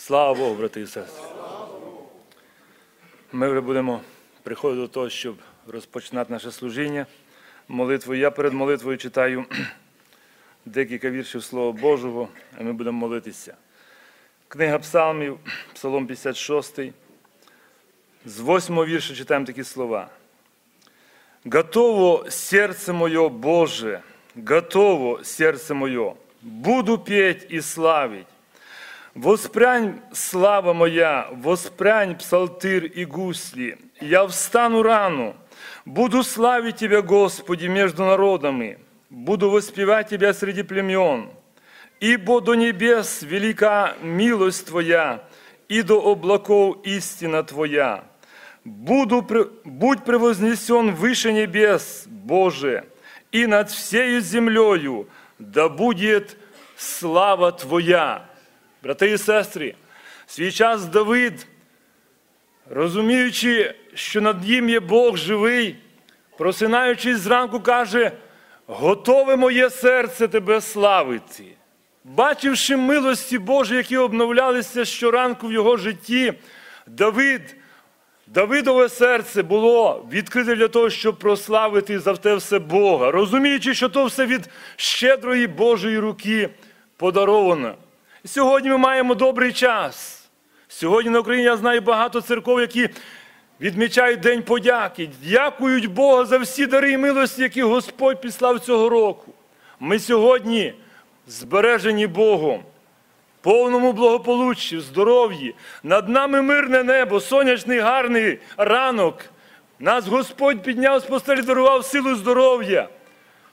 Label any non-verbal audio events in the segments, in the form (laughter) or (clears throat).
Слава Богу, брати і сестри. Ми вже будемо приходити до того, щоб розпочинати наше служіння. Молитвою. Я перед молитвою читаю (clears throat) декілька віршів Слова Божого, а ми будемо молитися. Книга Псалмів, Псалом 56. З восьмого вірша читаємо такі слова. Готово серце моє, Боже, готово серце моє, буду петь и славить. Воспрянь, слава моя, воспрянь псалтырь и гусли. Я встану рану, буду славить Тебя, Господи, между народами, буду воспевать Тебя среди племен. Ибо до небес велика милость Твоя, и до облаков истина Твоя. Буду, будь превознесен выше небес, Боже, и над всею землею да будет слава Твоя. Брати і сестри, свій час Давид, розуміючи, що над ним є Бог живий, просинаючись зранку, каже, готове моє серце тебе славити. Бачивши милості Божі, які обновлялися щоранку в його житті, Давид, Давидове серце було відкрите для того, щоб прославити за те все Бога, розуміючи, що то все від щедрої Божої руки подаровано. Сьогодні ми маємо добрий час. Сьогодні на Україні я знаю багато церков, які відмічають День подяки, дякують Бога за всі дари і милості, які Господь післав цього року. Ми сьогодні збережені Богом, повному благополуччі, здоров'ї, над нами мирне небо, сонячний гарний ранок. Нас Господь підняв з постелі, дарував силу здоров'я.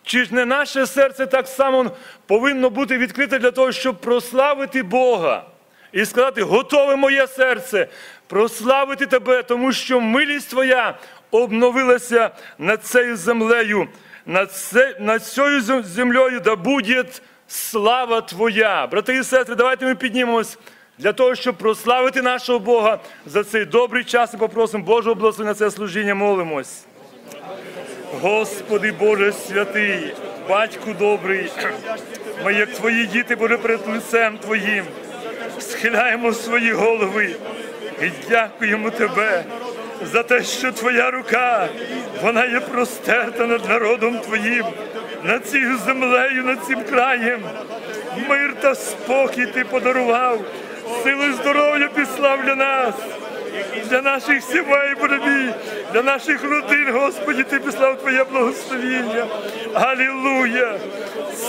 Чи ж не наше серце так само повинно бути відкрите для того, щоб прославити Бога і сказати, готове моє серце, прославити тебе, тому що милість Твоя обновилася над цією землею, над, це, над цією землею, да буде слава Твоя. Брати і сестри, давайте ми піднімемось для того, щоб прославити нашого Бога за цей добрий час і попросимо Божого благословення на це служіння, молимось. Господи Боже святий, батьку добрий, ми, як твої діти, Боже, перед лицем Твоїм, схиляємо свої голови і дякуємо Тебе за те, що Твоя рука, вона є простерта над народом Твоїм, над цією землею, над цим краєм. Мир та спокій Ти подарував, сили здоров'я післав для нас для наших сімей, Боже для наших родин, Господі, Ти післав Твоє благословіння. Алілуя!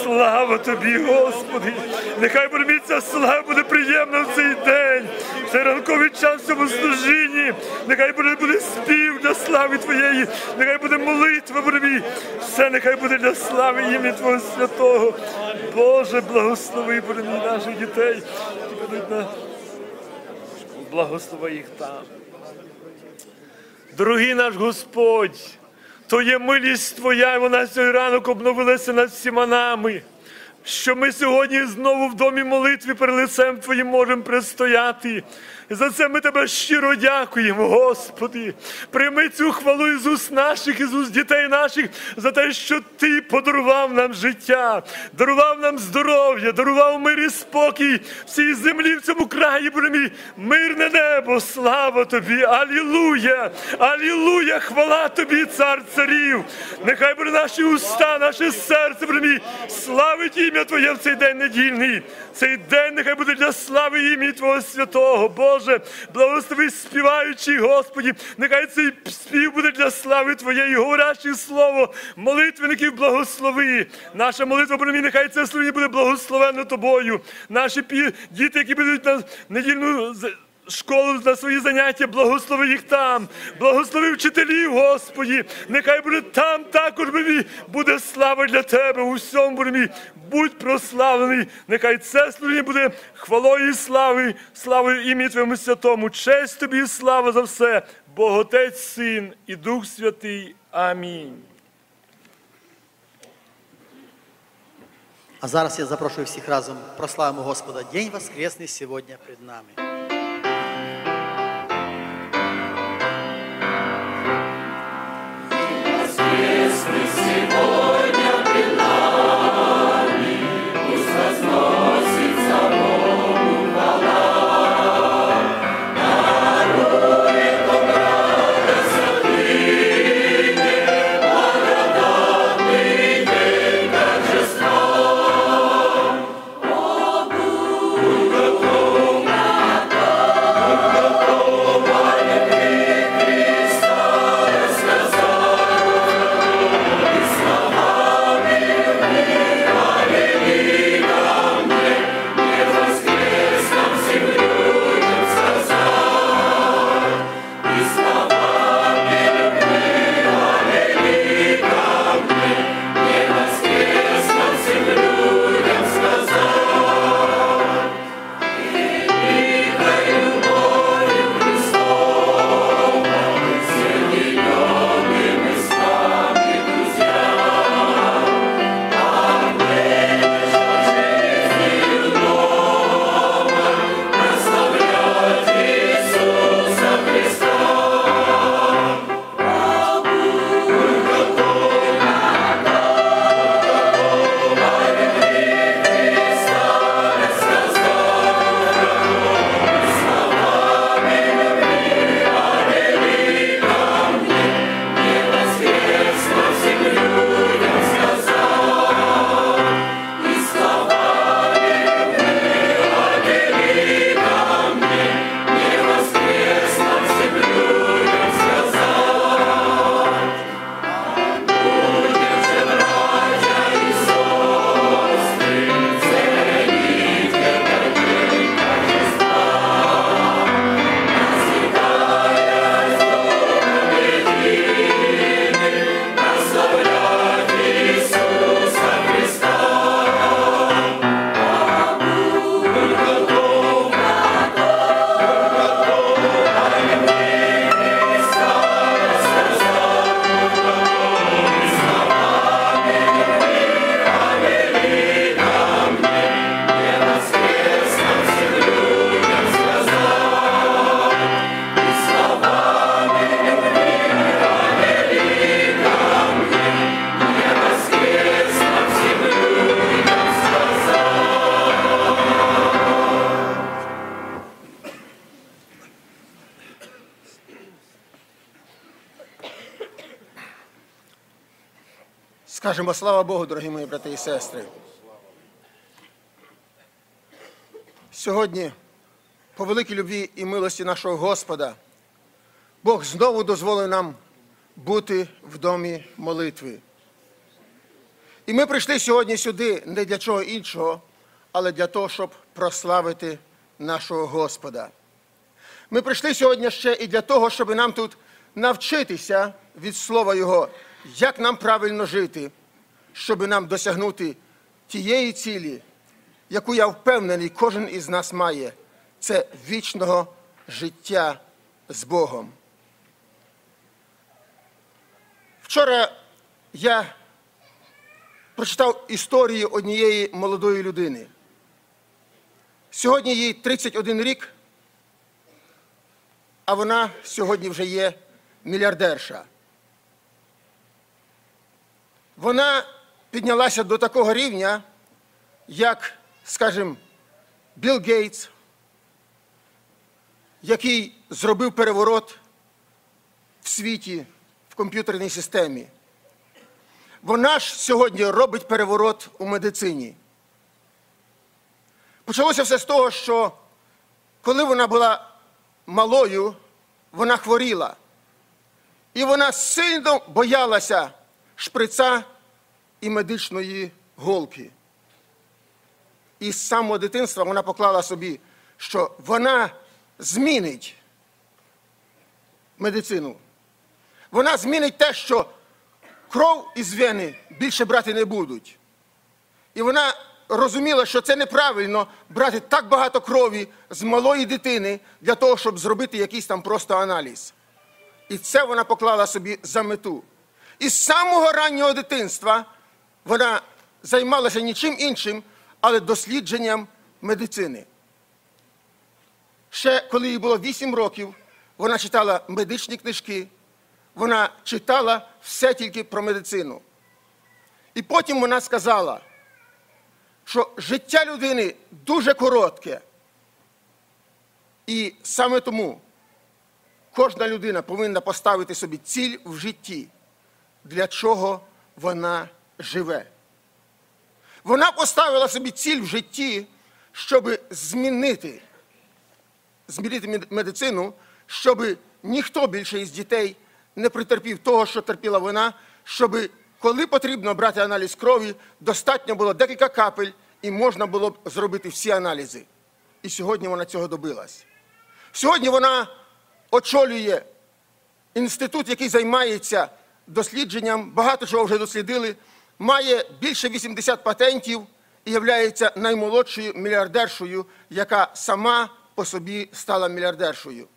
Слава Тобі, Господи! Нехай Боже ця слава буде приємна в цей день, в цей ранковий час в цьому служінні. Нехай буде, буде спів для слави Твоєї, нехай буде молитва, Боже Все нехай буде для слави ім'я Твого святого. Боже, благослови, Боже наших дітей, які на благослови їх там. Дорогий наш Господь, то є милість Твоя, і вона сьогодні ранок обновилася над всіма нами, що ми сьогодні знову в домі молитви перед лицем Твоїм можемо предстояти. За це ми тебе щиро дякуємо, Господи. Прийми цю хвалу із уст наших, із уст дітей наших, за те, що Ти подарував нам життя, дарував нам здоров'я, дарував мир і спокій всій землі в цьому краї, Боже мирне небо, слава Тобі, Алілуя! Алілуя! Хвала Тобі, цар царів! Нехай буде наші уста, наше серце, Боже славить ім'я Твоє в цей день недільний. Цей день нехай буде для слави ім'я Твого святого, Боже, благослови співаючи, Господі, нехай цей спів буде для слави Твоєї, говорячи слово, молитвенників благослови. Наша молитва про мені, нехай це слово буде благословено тобою. Наші діти, які будуть на недільну школу за свої заняття, благослови їх там, благослови вчителів, Господі. Нехай буде там також мені буде слава для тебе у всьому Боже Будь прославлений. Нехай це служіння буде хвалою і слави, славою ім'я Твоєму святому. Честь тобі і слава за все, Бог Отець, Син і Дух Святий. Амінь. А зараз я запрошую всіх разом прославимо Господа. День Воскресний сьогодні перед нами. Слава Богу, дорогі мої брати і сестри. Сьогодні, по великій любві і милості нашого Господа, Бог знову дозволив нам бути в домі молитви. І ми прийшли сьогодні сюди не для чого іншого, але для того, щоб прославити нашого Господа. Ми прийшли сьогодні ще і для того, щоб нам тут навчитися від Слова Його, як нам правильно жити, щоб нам досягнути тієї цілі, яку я впевнений, кожен із нас має, це вічного життя з Богом. Вчора я прочитав історію однієї молодої людини. Сьогодні їй 31 рік, а вона сьогодні вже є мільярдерша. Вона піднялася до такого рівня, як, скажімо, Білл Гейтс, який зробив переворот в світі в комп'ютерній системі. Вона ж сьогодні робить переворот у медицині. Почалося все з того, що коли вона була малою, вона хворіла. І вона сильно боялася шприца і медичної голки. І з самого дитинства вона поклала собі, що вона змінить медицину. Вона змінить те, що кров із вени більше брати не будуть. І вона розуміла, що це неправильно брати так багато крові з малої дитини для того, щоб зробити якийсь там просто аналіз. І це вона поклала собі за мету. І з самого раннього дитинства вона займалася нічим іншим, але дослідженням медицини. Ще коли їй було 8 років, вона читала медичні книжки, вона читала все тільки про медицину. І потім вона сказала, що життя людини дуже коротке. І саме тому кожна людина повинна поставити собі ціль в житті, для чого вона живе. Вона поставила собі ціль в житті, щоб змінити, змінити медицину, щоб ніхто більше із дітей не притерпів того, що терпіла вона, щоб коли потрібно брати аналіз крові, достатньо було декілька капель і можна було б зробити всі аналізи. І сьогодні вона цього добилась. Сьогодні вона очолює інститут, який займається дослідженням, багато чого вже дослідили, має більше 80 патентів і є наймолодшою мільярдершою, яка сама по собі стала мільярдершою.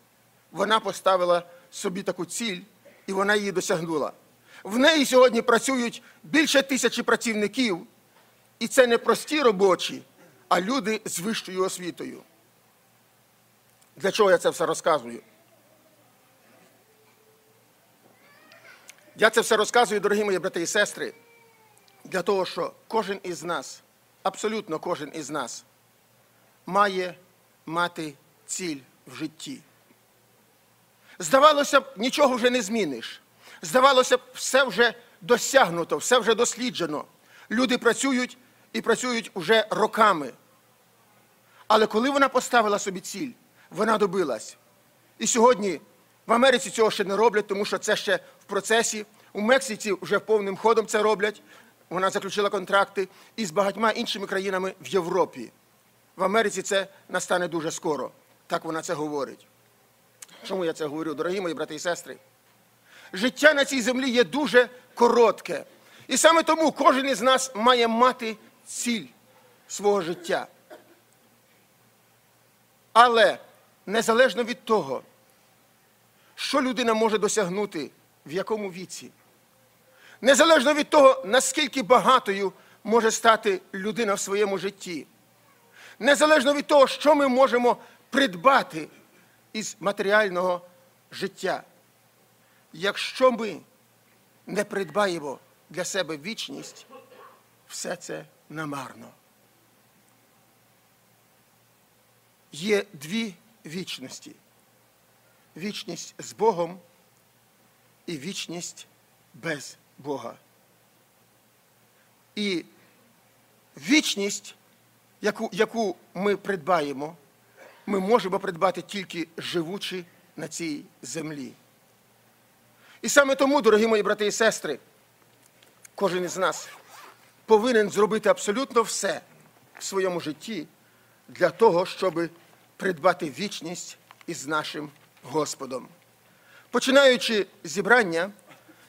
Вона поставила собі таку ціль, і вона її досягнула. В неї сьогодні працюють більше тисячі працівників, і це не прості робочі, а люди з вищою освітою. Для чого я це все розказую? Я це все розказую, дорогі мої брати і сестри, для того, що кожен із нас, абсолютно кожен із нас, має мати ціль в житті. Здавалося б, нічого вже не зміниш. Здавалося б, все вже досягнуто, все вже досліджено. Люди працюють і працюють уже роками. Але коли вона поставила собі ціль, вона добилась. І сьогодні в Америці цього ще не роблять, тому що це ще в процесі. У Мексиці вже повним ходом це роблять. Вона заключила контракти і з багатьма іншими країнами в Європі. В Америці це настане дуже скоро. Так вона це говорить. Чому я це говорю, дорогі мої брати і сестри? Життя на цій землі є дуже коротке. І саме тому кожен із нас має мати ціль свого життя. Але незалежно від того, що людина може досягнути, в якому віці, незалежно від того, наскільки багатою може стати людина в своєму житті, незалежно від того, що ми можемо придбати із матеріального життя. Якщо ми не придбаємо для себе вічність, все це намарно. Є дві вічності: вічність з Богом і вічність без Бога. І вічність, яку, яку ми придбаємо, ми можемо придбати тільки живучи на цій землі. І саме тому, дорогі мої брати і сестри, кожен із нас повинен зробити абсолютно все в своєму житті для того, щоб придбати вічність із нашим Господом. Починаючи зібрання,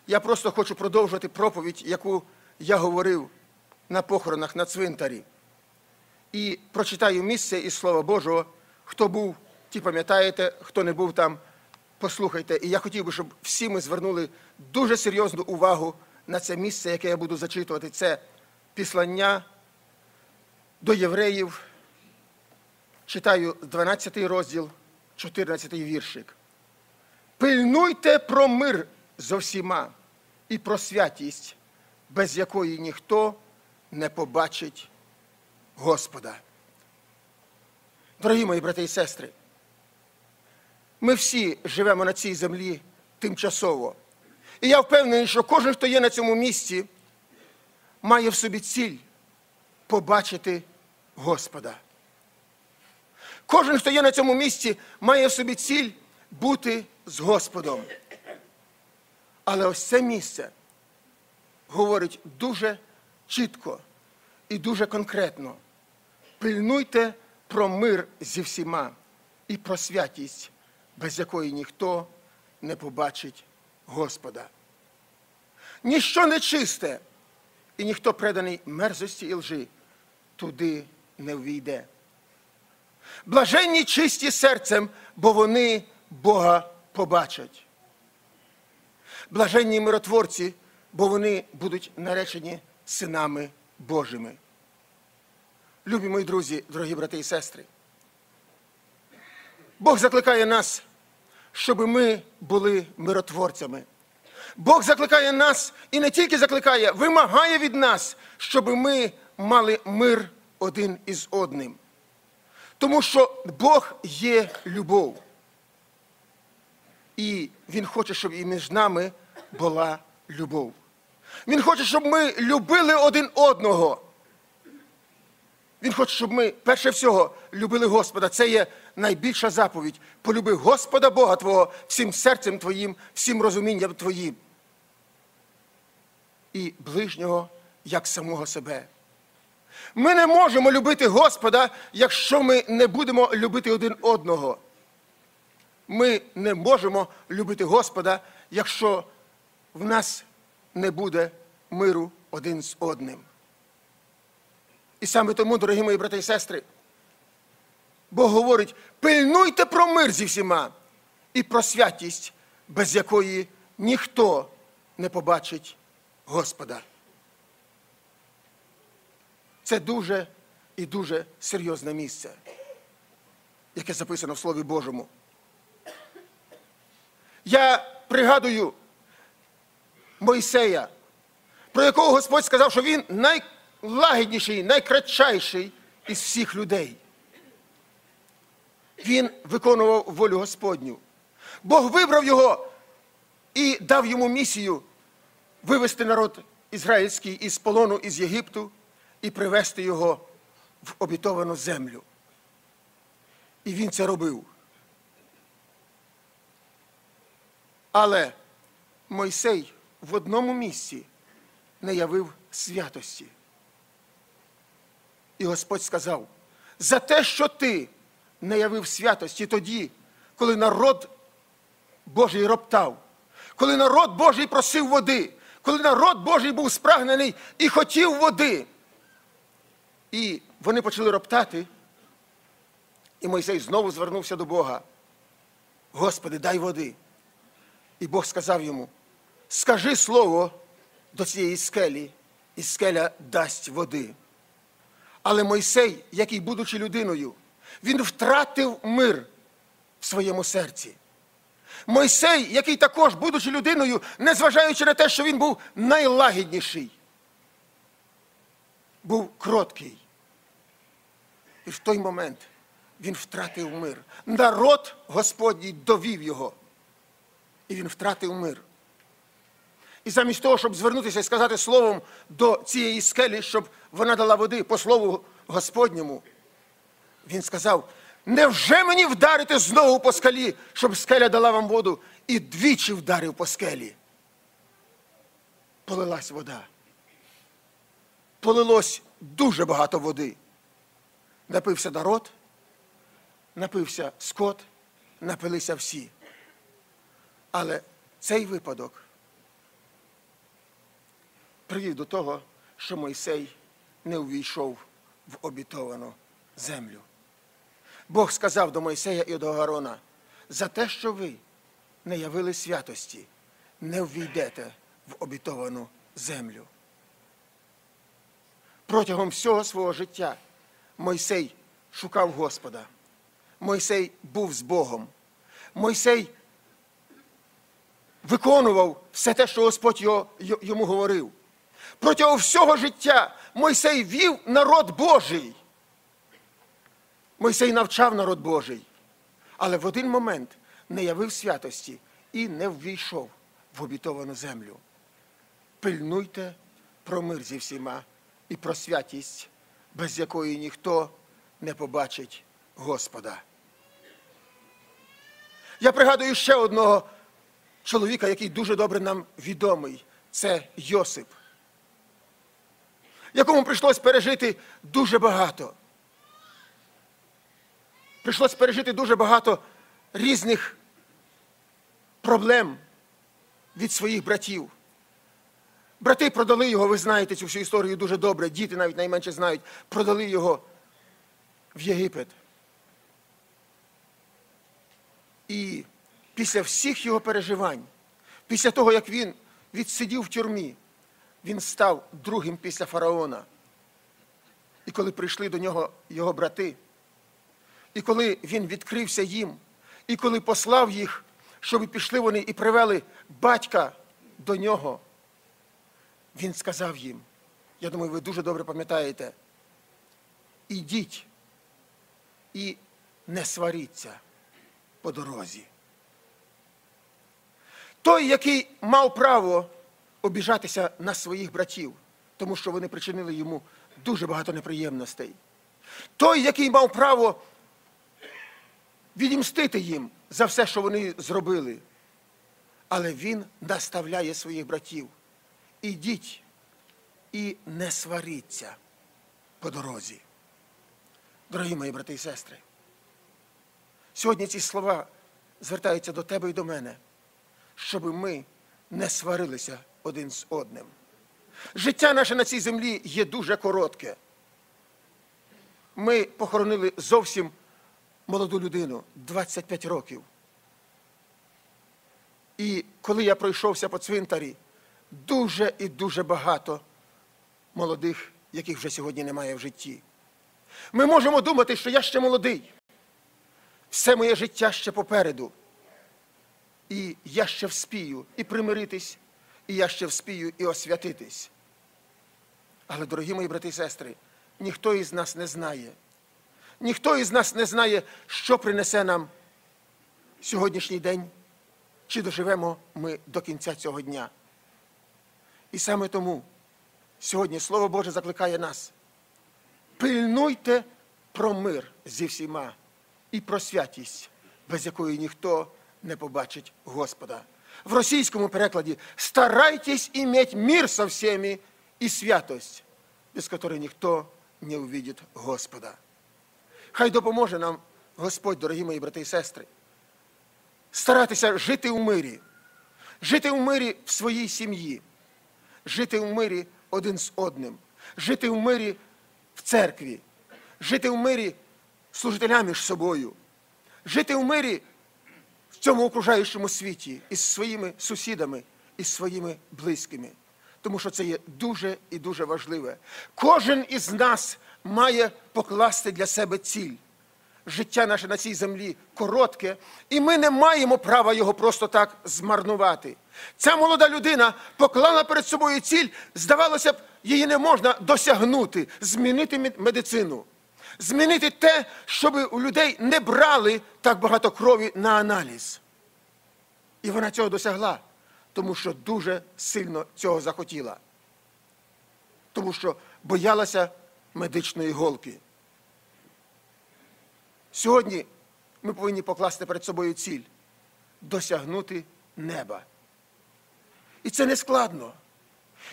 я просто хочу продовжувати проповідь, яку я говорив на похоронах на цвинтарі. І прочитаю місце із Слова Божого. Хто був, ті пам'ятаєте, хто не був там, послухайте. І я хотів би, щоб всі ми звернули дуже серйозну увагу на це місце, яке я буду зачитувати. Це післання до євреїв. Читаю 12 розділ, 14 віршик. Пильнуйте про мир зо всіма і про святість, без якої ніхто не побачить Господа. Дорогі мої брати і сестри, ми всі живемо на цій землі тимчасово. І я впевнений, що кожен, хто є на цьому місці, має в собі ціль побачити Господа. Кожен, хто є на цьому місці, має в собі ціль бути з Господом. Але ось це місце говорить дуже чітко і дуже конкретно. Пильнуйте про мир зі всіма і про святість, без якої ніхто не побачить Господа. Ніщо нечисте, і ніхто преданий мерзості і лжи туди не ввійде. Блаженні чисті серцем, бо вони Бога побачать. Блаженні миротворці, бо вони будуть наречені синами Божими. Любі мої друзі, дорогі брати і сестри. Бог закликає нас, щоб ми були миротворцями. Бог закликає нас і не тільки закликає, вимагає від нас, щоб ми мали мир один із одним. Тому що Бог є любов. І Він хоче, щоб і між нами була любов. Він хоче, щоб ми любили один одного. Він хоче, щоб ми перше всього любили Господа. Це є найбільша заповідь. Полюби Господа Бога Твого всім серцем Твоїм, всім розумінням Твоїм. І ближнього як самого себе. Ми не можемо любити Господа, якщо ми не будемо любити один одного. Ми не можемо любити Господа, якщо в нас не буде миру один з одним. І саме тому, дорогі мої брати і сестри, Бог говорить: пильнуйте про мир зі всіма і про святість, без якої ніхто не побачить Господа. Це дуже і дуже серйозне місце, яке записано в Слові Божому. Я пригадую Мойсея, про якого Господь сказав, що він найлагідніший, найкратчайший із всіх людей. Він виконував волю Господню. Бог вибрав його і дав йому місію вивести народ ізраїльський із полону із Єгипту і привести його в обітовану землю. І він це робив. Але Мойсей в одному місці не явив святості. І Господь сказав: за те, що ти не явив святості тоді, коли народ Божий роптав, коли народ Божий просив води, коли народ Божий був спрагнений і хотів води. І вони почали роптати. І Мойсей знову звернувся до Бога. Господи, дай води. І Бог сказав йому: скажи слово до цієї скелі, і скеля дасть води. Але Мойсей, який, будучи людиною, він втратив мир в своєму серці. Мойсей, який також, будучи людиною, незважаючи на те, що він був найлагідніший, був кроткий. І в той момент він втратив мир. Народ Господній довів його. І він втратив мир. І замість того, щоб звернутися і сказати словом до цієї скелі, щоб вона дала води по слову Господньому, він сказав: невже мені вдарити знову по скалі, щоб скеля дала вам воду? І двічі вдарив по скелі. Полилась вода. Полилось дуже багато води. Напився народ, напився скот, напилися всі. Але цей випадок привів до того, що Мойсей не увійшов в обітовану землю. Бог сказав до Мойсея і до Аарона, за те, що ви не явили святості, не ввійдете в обітовану землю. Протягом всього свого життя Мойсей шукав Господа. Мойсей був з Богом. Мойсей виконував все те, що Господь йому говорив. Протягом всього життя Мойсей вів народ Божий. Мойсей навчав народ Божий, але в один момент не явив святості і не ввійшов в обітовану землю. Пильнуйте про мир зі всіма і про святість, без якої ніхто не побачить Господа. Я пригадую ще одного чоловіка, який дуже добре нам відомий. Це Йосип, якому прийшлось пережити дуже багато. Прийшлось пережити дуже багато різних проблем від своїх братів. Брати продали його, ви знаєте цю всю історію дуже добре, діти навіть найменше знають, продали його в Єгипет. І після всіх його переживань, після того, як він відсидів в тюрмі, він став другим після фараона. І коли прийшли до нього його брати, і коли він відкрився їм, і коли послав їх, щоб пішли вони і привели батька до нього, він сказав їм, я думаю, ви дуже добре пам'ятаєте, ідіть і не сваріться по дорозі. Той, який мав право обіжатися на своїх братів, тому що вони причинили йому дуже багато неприємностей. Той, який мав право відімстити їм за все, що вони зробили. Але він наставляє своїх братів. Ідіть і не сваріться по дорозі. Дорогі мої брати і сестри, сьогодні ці слова звертаються до тебе і до мене, щоб ми не сварилися один з одним. Життя наше на цій землі є дуже коротке. Ми похоронили зовсім молоду людину 25 років. І коли я пройшовся по цвинтарі, дуже і дуже багато молодих, яких вже сьогодні немає в житті. Ми можемо думати, що я ще молодий. Все моє життя ще попереду. І я ще вспію і примиритись, і я ще вспію і освятитись. Але, дорогі мої брати і сестри, ніхто із нас не знає. Ніхто із нас не знає, що принесе нам сьогоднішній день, чи доживемо ми до кінця цього дня. І саме тому сьогодні Слово Боже закликає нас. Пильнуйте про мир зі всіма і про святість, без якої ніхто не побачить Господа. В російському перекладі старайтесь иметь мир со всеми и святость, без которой ніхто не увидит Господа. Хай допоможе нам Господь, дорогі мої брати і сестри, старатися жити у мирі, жити у мирі в своїй сім'ї, жити у мирі один з одним, жити у мирі в церкві, жити у мирі служителями між собою, жити у мирі в цьому окружаючому світі із своїми сусідами, із своїми близькими. Тому що це є дуже і дуже важливе. Кожен із нас має покласти для себе ціль. Життя наше на цій землі коротке, і ми не маємо права його просто так змарнувати. Ця молода людина поклала перед собою ціль, здавалося б, її не можна досягнути, змінити медицину, змінити те, щоб у людей не брали так багато крові на аналіз. І вона цього досягла, тому що дуже сильно цього захотіла. Тому що боялася медичної голки. Сьогодні ми повинні покласти перед собою ціль досягнути неба. І це не складно.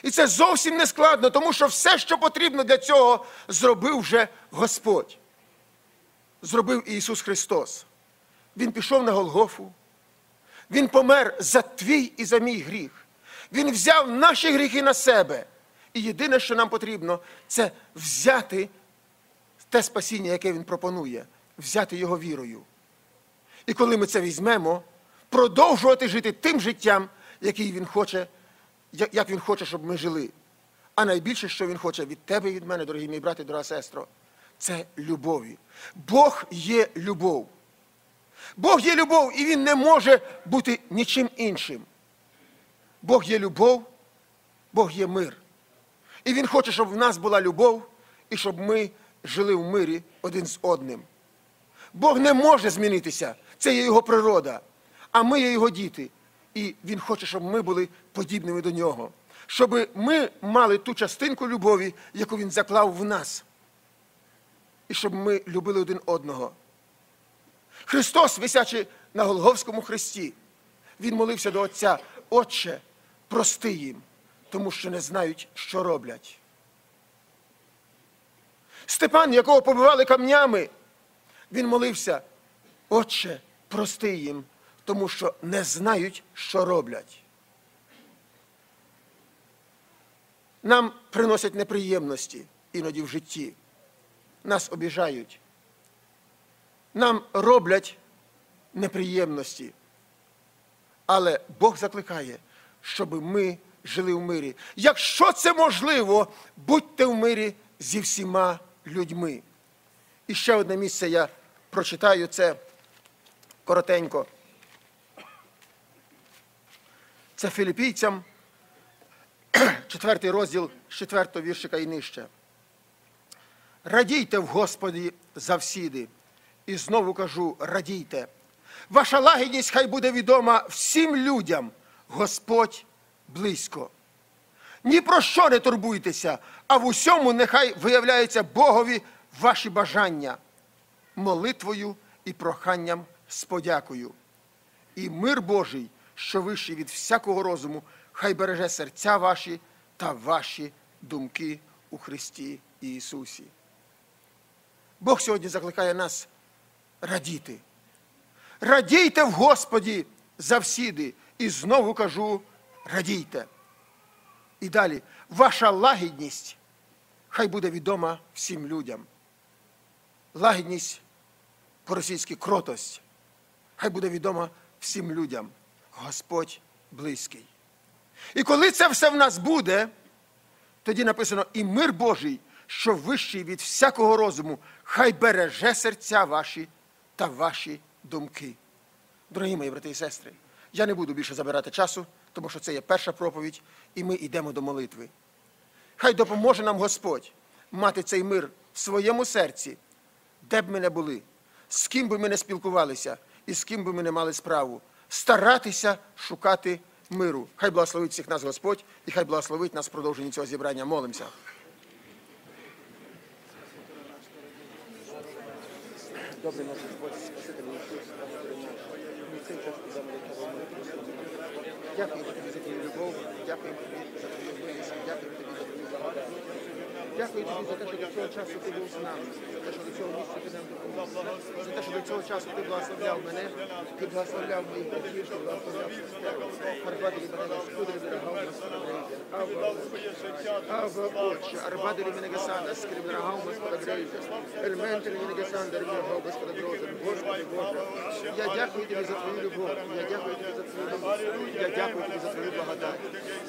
І це зовсім не складно, тому що все, що потрібно для цього, зробив вже Господь. Зробив Ісус Христос. Він пішов на Голгофу. Він помер за твій і за мій гріх. Він взяв наші гріхи на себе. І єдине, що нам потрібно, це взяти те спасіння, яке Він пропонує, взяти його вірою. І коли ми це візьмемо, продовжувати жити тим життям, який він хоче, як він хоче, щоб ми жили. А найбільше, що він хоче від тебе і від мене, дорогі мій брат і дорога сестро, це любові. Бог є любов. Бог є любов, і Він не може бути нічим іншим. Бог є любов, Бог є мир. І Він хоче, щоб в нас була любов і щоб ми жили в мирі один з одним. Бог не може змінитися, це є його природа, а ми є його діти. І Він хоче, щоб ми були подібними до нього, щоб ми мали ту частинку любові, яку він заклав в нас. І щоб ми любили один одного. Христос, висячи на Голговському хресті, Він молився до Отця, Отче, прости їм, тому що не знають, що роблять. Степан, якого побивали камнями, він молився, Отче, прости їм, тому що не знають, що роблять. Нам приносять неприємності іноді в житті. Нас обіжають. Нам роблять неприємності. Але Бог закликає, щоб ми жили в мирі. Якщо це можливо, будьте в мирі зі всіма людьми. І ще одне місце я прочитаю це коротенько. Це філіпійцям, (clears throat) четвертий розділ з четвертого віршика і нижче. Радійте в Господі завсіди. І знову кажу, радійте. Ваша лагідність хай буде відома всім людям. Господь близько. Ні про що не турбуйтеся, а в усьому нехай виявляються Богові ваші бажання, молитвою і проханням з подякою. І мир Божий, що вищий від всякого розуму, хай береже серця ваші та ваші думки у Христі Ісусі. Бог сьогодні закликає нас радіти. Радійте в Господі завсіди. І знову кажу, радійте. І далі, ваша лагідність хай буде відома всім людям. Лагідність по-російськи кротость. Хай буде відома всім людям. Господь близький. І коли це все в нас буде, тоді написано і мир Божий, що вищий від всякого розуму, хай береже серця ваші та ваші думки. Дорогі мої брати і сестри, я не буду більше забирати часу, тому що це є перша проповідь, і ми йдемо до молитви. Хай допоможе нам Господь мати цей мир в своєму серці, де б ми не були, з ким би ми не спілкувалися і з ким би ми не мали справу, старатися шукати миру. Хай благословить всіх нас Господь, і хай благословить нас в продовженні цього зібрання. Молимося. Добрий наш Господь, Спаситель Ісус. Дякуємо тобі за твою любов, дякуємо тобі за твою милість, дякуємо тобі за твою благодать. Дякую тобі за те, що до цього часу ти був з нами, за те, що до цього місця ти нам допомог, за те, що до цього часу ти благословляв мене, ти благословляв моїх братів, ти благословляв сестер. Арбадили мене Господи, дорогав. Ава Отче, арбадили мене Гасана, скрив дорогав Господа Грейдя. Ельментери мене Гасана, дорогав Господа Гроза. Господи Боже, я дякую тобі за твою любов, я дякую тобі за твою любов, я дякую тобі за твою благодать.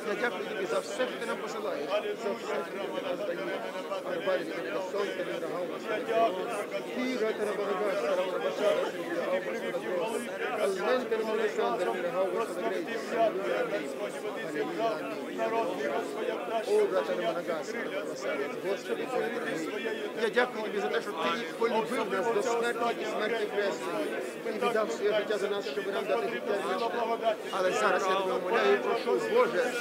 Я дякую тобі за все, що ти нам посилаєш, за все, що ти нам роздаєш. Арбадили мене Гасана, дорогав Господа Гроза. Тіга та на Бога, старого Рабашара, дорогав Господа Гроза. Ельментери мене Гасана, дорогав Господа Грейдя. Аллилуйя, я дякую тобі за те, що ти полюбив нас до смерті і смерті хресної і віддав своє життя за нас, щоб нам дати життя. Вічне. Але зараз я тебе умоляю прошу, Боже,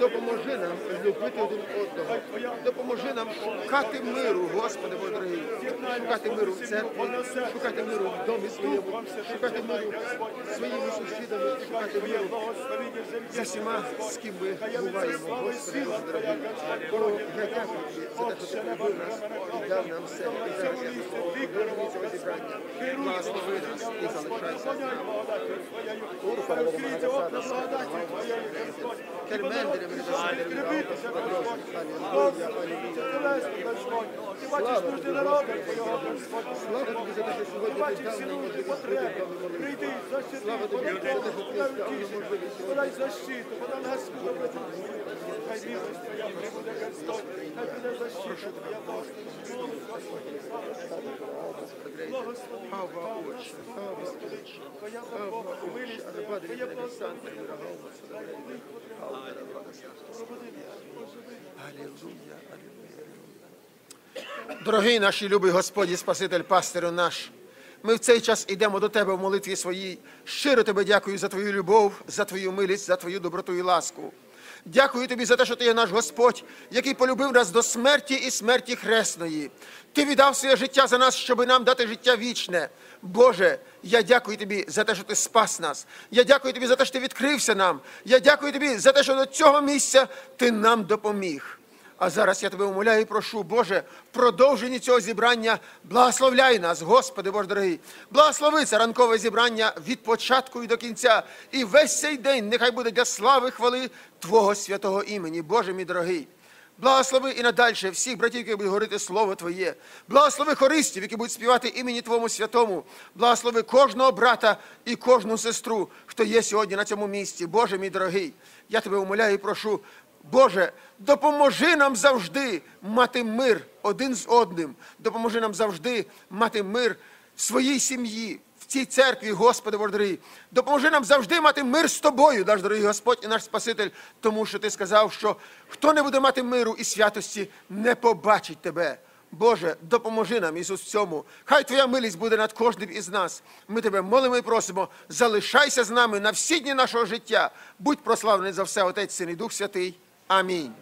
допоможи нам любити один одного, допоможи нам шукати миру, Господи, Боже дорогий, шукати миру в церкві, шукати миру в домі своєму, шукати миру своїми сусідами, шукати миру з усіма, з ким ми буваємо, Господи, Боже дорогий. О, я дякую тобі за те, що ти полюбив нас і дав нам все. І зараз я вигляді цього зібрання, благослови нас і залишайся з нами. Урфа, Романагасада, Кермендери, Мередосадери, Аллилуйя, аллилуйя. Слава тобі, Господи, Слава тобі за те, що сьогодні ти дав нам можливість бути в домі молитви. Слава тобі за те, що ти дав нам можливість Подай защиту, подай нас Господи, хай вірність Твоя прибуде Господь, хай буде защита Твоя Боже. Отче, Ава Отче, Твоя Бога, милість Твоя, Садоврейна, Алдера, Аллилуйя, аллилуйя. Дорогий наш і любий Господь Спаситель, пастирю наш, ми в цей час йдемо до Тебе в молитві своїй. Щиро Тебе дякую за Твою любов, за Твою милість, за Твою доброту і ласку. Дякую тобі за те, що ти є наш Господь, який полюбив нас до смерті і смерті хресної. Ти віддав своє життя за нас, щоб нам дати життя вічне. Боже, я дякую тобі за те, що ти спас нас. Я дякую тобі за те, що ти відкрився нам. Я дякую тобі за те, що до цього місця ти нам допоміг. А зараз я тебе умоляю і прошу, Боже, в продовженні цього зібрання благословляй нас, Господи Боже дорогий. Благослови це ранкове зібрання від початку і до кінця. І весь цей день нехай буде для слави хвали Твого святого імені, Боже мій дорогий. Благослови і надальше всіх братів, які будуть говорити Слово Твоє. Благослови хористів, які будуть співати імені Твому святому. Благослови кожного брата і кожну сестру, хто є сьогодні на цьому місці. Боже мій дорогий, я тебе умоляю і прошу, Боже, допоможи нам завжди мати мир один з одним. Допоможи нам завжди мати мир в своїй сім'ї, в цій церкві, Господи, дорогий. Допоможи нам завжди мати мир з тобою, наш дорогий Господь і наш Спаситель, тому що ти сказав, що хто не буде мати миру і святості, не побачить тебе. Боже, допоможи нам, Ісус, в цьому. Хай Твоя милість буде над кожним із нас. Ми тебе молимо і просимо. Залишайся з нами на всі дні нашого життя. Будь прославлений за все, Отець, Син і Дух Святий. Амінь.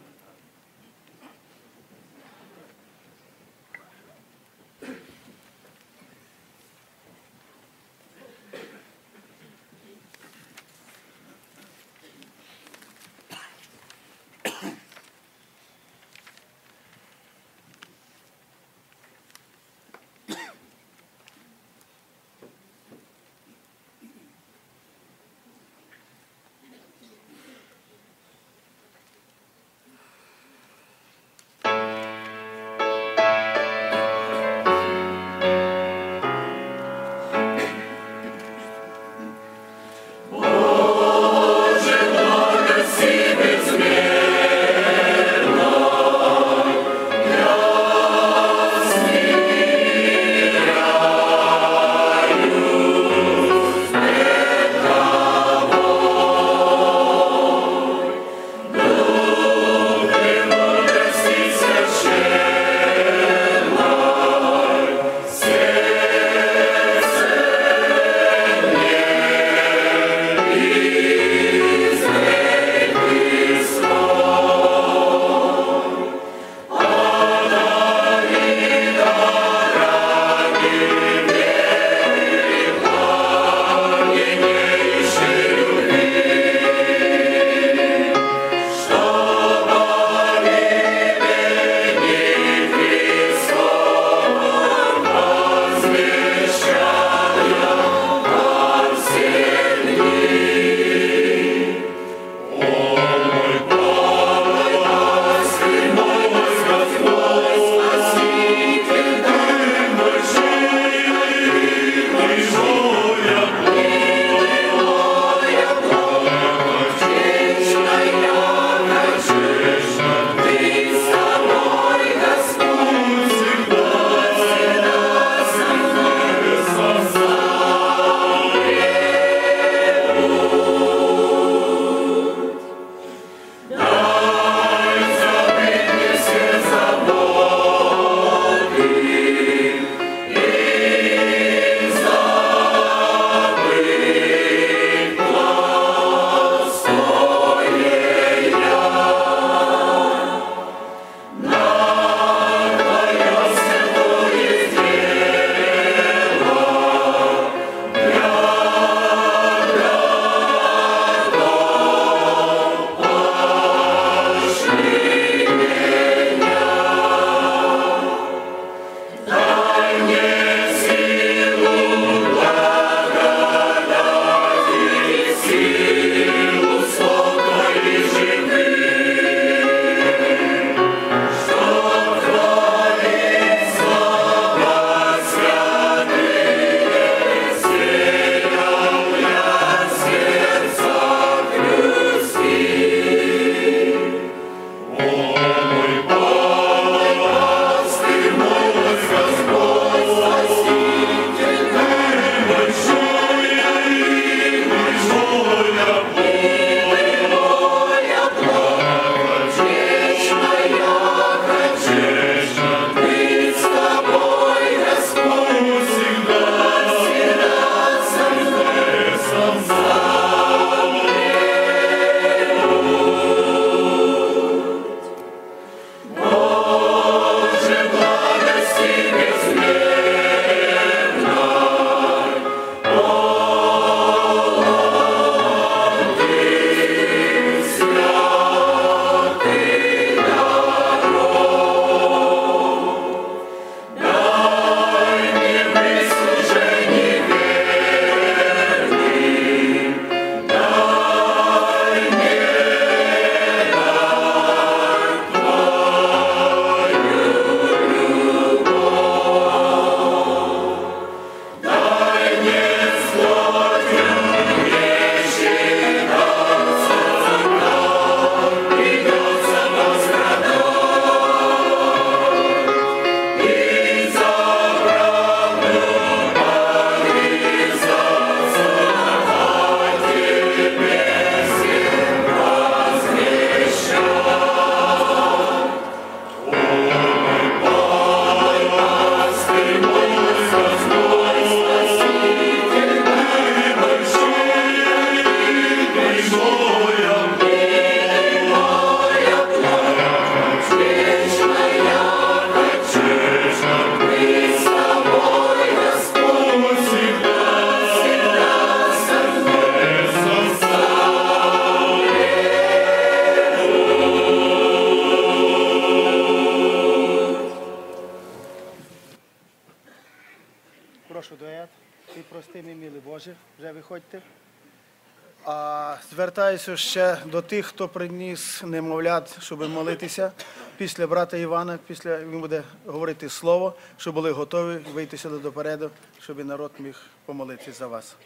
звертаюся ще до тих, хто приніс немовлят, щоб молитися після брата Івана. Після він буде говорити слово, щоб були готові вийти до допереду, щоб народ міг помолитися за вас.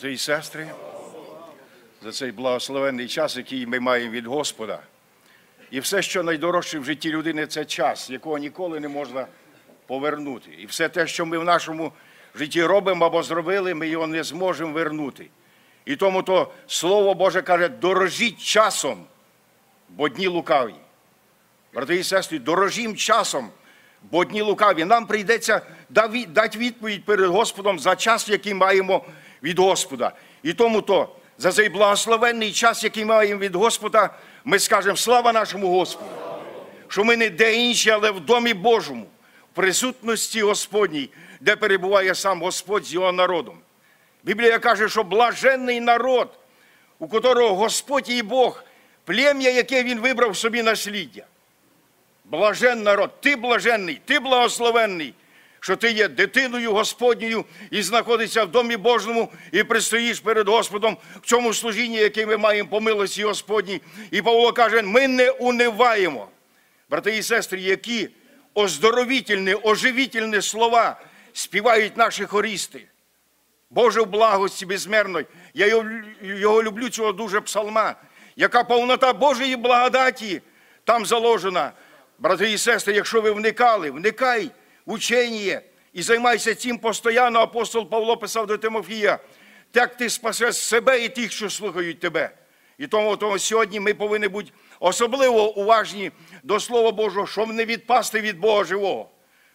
Брати і сестри, за цей благословенний час, який ми маємо від Господа. І все, що найдорожче в житті людини, це час, якого ніколи не можна повернути. І все те, що ми в нашому житті робимо або зробили, ми його не зможемо вернути. І тому то Слово Боже каже, дорожіть часом, бо дні лукаві. Брати і сестри, дорожім часом, бо дні лукаві. Нам прийдеться дати відповідь перед Господом за час, який маємо від Господа. І тому то за цей благословенний час, який маємо від Господа, ми скажемо слава нашому Господу, що ми не де інші, але в домі Божому, в присутності Господній, де перебуває сам Господь з його народом. Біблія каже, що блаженний народ, у котрого Господь і Бог, плем'я, яке він вибрав собі насліддя. Блажен народ, ти блаженний, ти благословенний, що ти є дитиною Господньою і знаходишся в домі Божому і пристоїш перед Господом в цьому служінні, яке ми маємо по милості Господній. І Павло каже, ми не униваємо. Брати і сестри, які оздоровітельні, оживітельні слова співають наші хорісти. Боже в благості безмерної. Я його, його люблю, цього дуже псалма, яка повнота Божої благодаті там заложена. Брати і сестри, якщо ви вникали, вникай в учення і займайся цим постійно. Апостол Павло писав до Тимофія, так ти спасеш себе і тих, що слухають тебе. І тому, тому сьогодні ми повинні бути особливо уважні до Слова Божого, щоб не відпасти від Бога живого.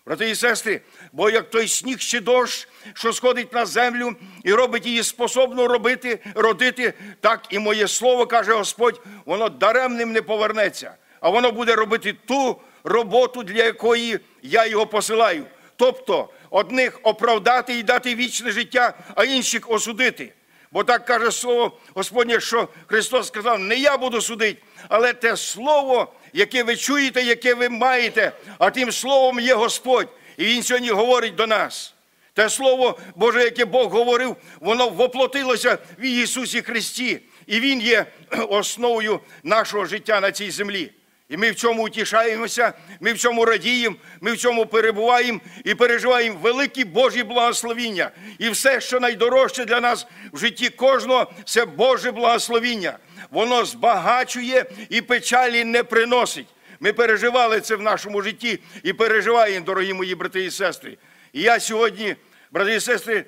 Брати і сестри, бо як той сніг чи дощ, що сходить на землю і робить її способну робити, родити, так і моє слово, каже Господь, воно даремним не повернеться, а воно буде робити ту роботу, для якої я його посилаю. Тобто одних оправдати і дати вічне життя, а інших осудити. Бо так каже слово Господнє, що Христос сказав, не я буду судити, але те слово, яке ви чуєте, яке ви маєте, а тим словом є Господь. І Він сьогодні говорить до нас. Те слово Боже, яке Бог говорив, воно воплотилося в Ісусі Христі. І Він є (clears throat) основою нашого життя на цій землі. І ми в цьому утішаємося, ми в цьому радіємо, ми в цьому перебуваємо і переживаємо великі Божі благословіння. І все, що найдорожче для нас в житті кожного, це Боже благословіння. Воно збагачує і печалі не приносить. Ми переживали це в нашому житті і переживаємо, дорогі мої брати і сестри. І я сьогодні, брати і сестри,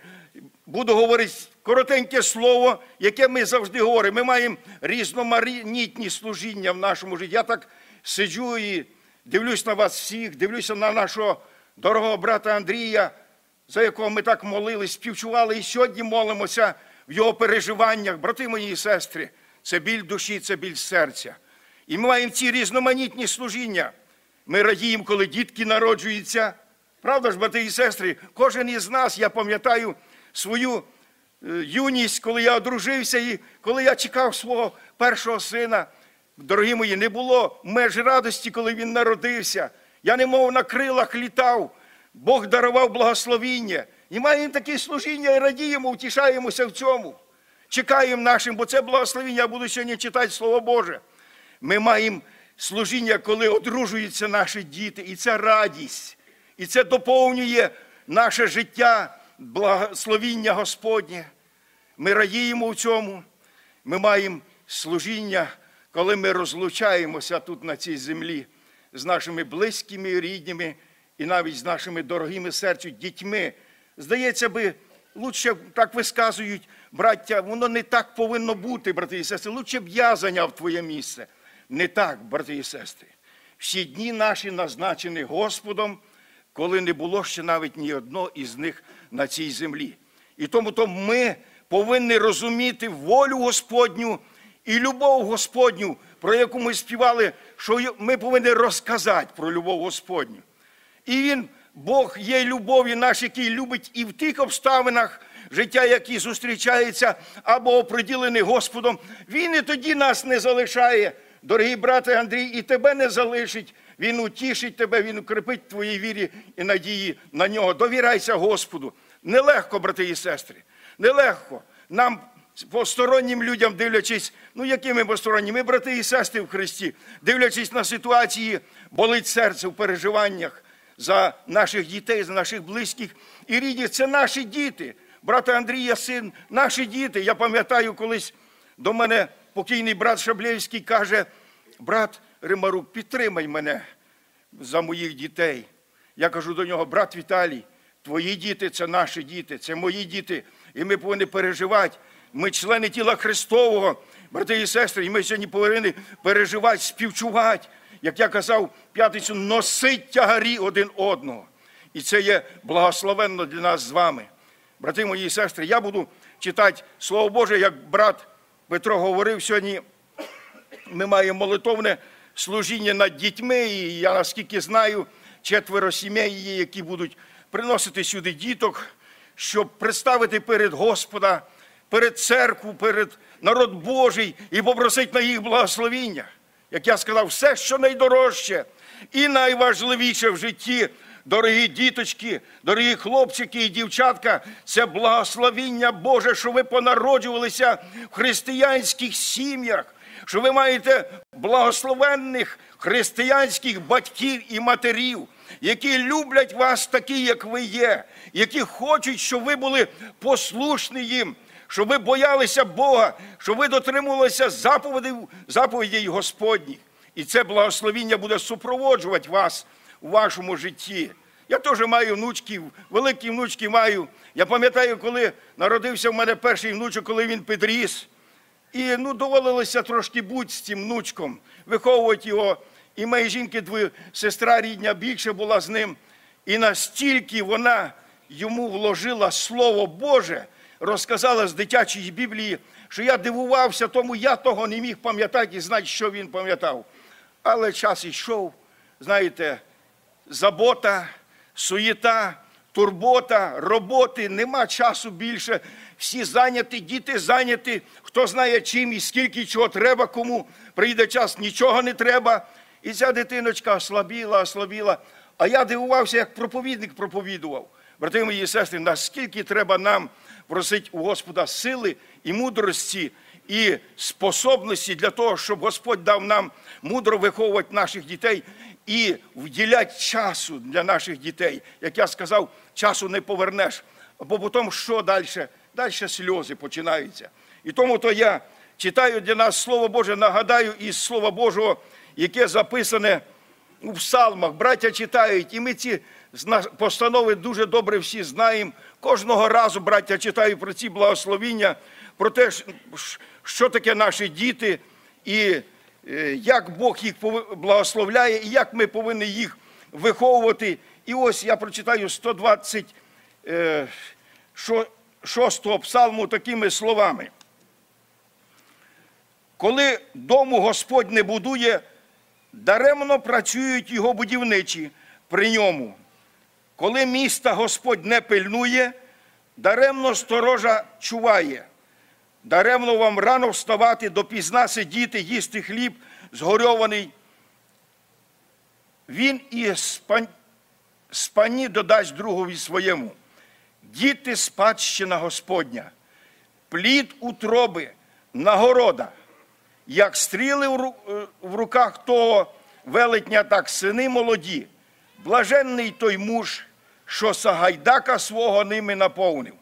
буду говорити коротеньке слово, яке ми завжди говоримо. Ми маємо різноманітні служіння в нашому житті. Я так сиджу і дивлюсь на вас всіх, дивлюся на нашого дорогого брата Андрія, за якого ми так молились, співчували і сьогодні молимося в його переживаннях. Брати мої і сестри, це біль душі, це біль серця. І ми маємо ці різноманітні служіння. Ми радіємо, коли дітки народжуються. Правда ж, брати і сестри, кожен із нас, я пам'ятаю свою е, юність, коли я одружився і коли я чекав свого першого сина. Дорогі мої, не було меж радості, коли він народився. Я немов на крилах літав. Бог дарував благословіння. І маємо таке служіння і радіємо, втішаємося в цьому. Чекаємо нашим, бо це благословіння, я буду сьогодні читати Слово Боже. Ми маємо служіння, коли одружуються наші діти, і це радість, і це доповнює наше життя, благословіння Господнє. Ми радіємо в цьому. Ми маємо служіння, коли ми розлучаємося тут на цій землі з нашими близькими, рідними і навіть з нашими дорогими серцю дітьми. Здається би, лучше так висказують, браття, воно не так повинно бути, брати і сестри. Лучше б я зайняв твоє місце. Не так, брати і сестри. Всі дні наші назначені Господом, коли не було ще навіть ні одного із них на цій землі. І тому то ми повинні розуміти волю Господню і любов Господню, про яку ми співали, що ми повинні розказати про любов Господню. І він, Бог є любов'ю наш, який любить і в тих обставинах життя, які зустрічаються або оприділені Господом. Він і тоді нас не залишає. Дорогий брате Андрій, і тебе не залишить. Він утішить тебе, він укрепить твоїй вірі і надії на нього. Довіряйся Господу. Нелегко, брати і сестри, нелегко. Нам, постороннім людям, дивлячись, ну які ми посторонні, ми брати і сестри в Христі, дивлячись на ситуації, болить серце в переживаннях за наших дітей, за наших близьких і рідних. Це наші діти. брата Андрія син, наші діти. Я пам'ятаю, колись до мене покійний брат Шаблєвський каже: брат Римарук, підтримай мене за моїх дітей. Я кажу до нього, брат Віталій, твої діти це наші діти, це мої діти, і ми повинні переживати. Ми члени тіла Христового, брати і сестри, і ми сьогодні повинні переживати, співчувати. Як я казав п'ятницю, носить тягарі один одного. І це є благословенно для нас з вами. Брати мої і сестри, я буду читати Слово Боже, як брат Петро говорив сьогодні. Ми маємо молитовне служіння над дітьми, і я наскільки знаю, четверо сімей є, які будуть приносити сюди діток, щоб представити перед Господа, перед церкву, перед народ Божий і попросити на їх благословіння. Як я сказав, все, що найдорожче і найважливіше в житті, дорогі діточки, дорогі хлопчики і дівчатка, це благословіння Боже, що ви понароджувалися в християнських сім'ях що ви маєте благословенних християнських батьків і матерів, які люблять вас такі, як ви є, які хочуть, щоб ви були послушні їм, щоб ви боялися Бога, щоб ви дотримувалися заповідей, заповідей Господніх. І це благословіння буде супроводжувати вас у вашому житті. Я теж маю внучків, великі внучки маю. Я пам'ятаю, коли народився в мене перший внучок, коли він підріс. І ну, доводилося трошки бути з цим внучком, виховувати його. І моєї жінки, дві, сестра рідня більше була з ним. І настільки вона йому вложила Слово Боже, розказала з дитячої Біблії, що я дивувався, тому я того не міг пам'ятати і знати, що він пам'ятав. Але час йшов, знаєте, забота, суєта, турбота, роботи, нема часу більше. Всі зайняті, діти зайняті, хто знає чим і скільки чого треба кому. Прийде час, нічого не треба. І ця дитиночка ослабіла, ослабіла. А я дивувався, як проповідник проповідував. Брати мої сестри, наскільки треба нам просити у Господа сили і мудрості, і способності для того, щоб Господь дав нам мудро виховувати наших дітей і вділяти часу для наших дітей. Як я сказав, часу не повернеш. Бо потім що далі? Далі сльози починаються. І тому то я читаю для нас Слово Боже, нагадаю із Слова Божого, яке записане у псалмах. Браття читають, і ми ці постанови дуже добре всі знаємо. Кожного разу, браття, читаю про ці благословіння, про те, що таке наші діти, і е, як Бог їх благословляє, і як ми повинні їх виховувати. І ось я прочитаю 120 е, псалму такими словами. Коли дому Господь не будує, даремно працюють його будівничі при ньому. Коли міста Господь не пильнує, даремно сторожа чуває. Даремно вам рано вставати, допізна сидіти, їсти хліб згорьований. Він і спан- спані додасть другові своєму. Діти спадщина Господня, плід утроби, нагорода, як стріли е, в руках того велетня, так сини молоді. Блаженний той муж, що Сагайдака свого ними наповнив.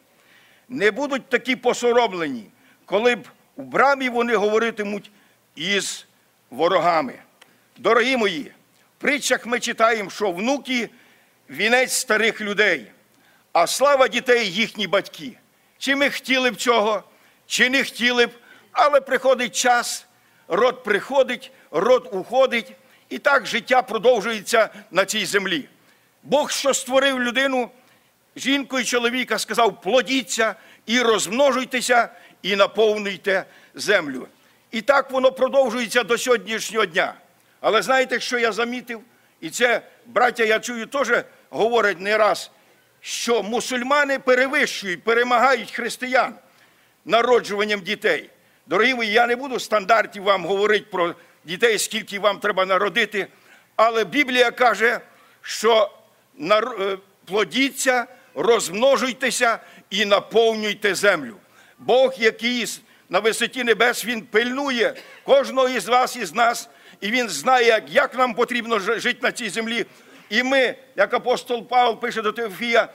Не будуть такі посоромлені, коли б у брамі вони говоритимуть із ворогами. Дорогі мої, в притчах ми читаємо, що внуки вінець старих людей, а слава дітей їхні батьки. Чи ми хотіли б цього, чи не хотіли б, але приходить час, род приходить, род уходить, і так життя продовжується на цій землі. Бог, що створив людину, жінку і чоловіка, сказав: плодіться і розмножуйтеся, і наповнюйте землю. І так воно продовжується до сьогоднішнього дня. Але знаєте, що я замітив? І це, браття, я чую, теж говорять не раз, що мусульмани перевищують, перемагають християн народжуванням дітей. Дорогі ви, я не буду стандартів вам говорити про дітей, скільки вам треба народити, але Біблія каже, що плодіться, розмножуйтеся і наповнюйте землю. Бог, який на висоті небес, Він пильнує кожного із вас із нас, і Він знає, як- як нам потрібно жити на цій землі. І ми, як апостол Павло пише до Теофія,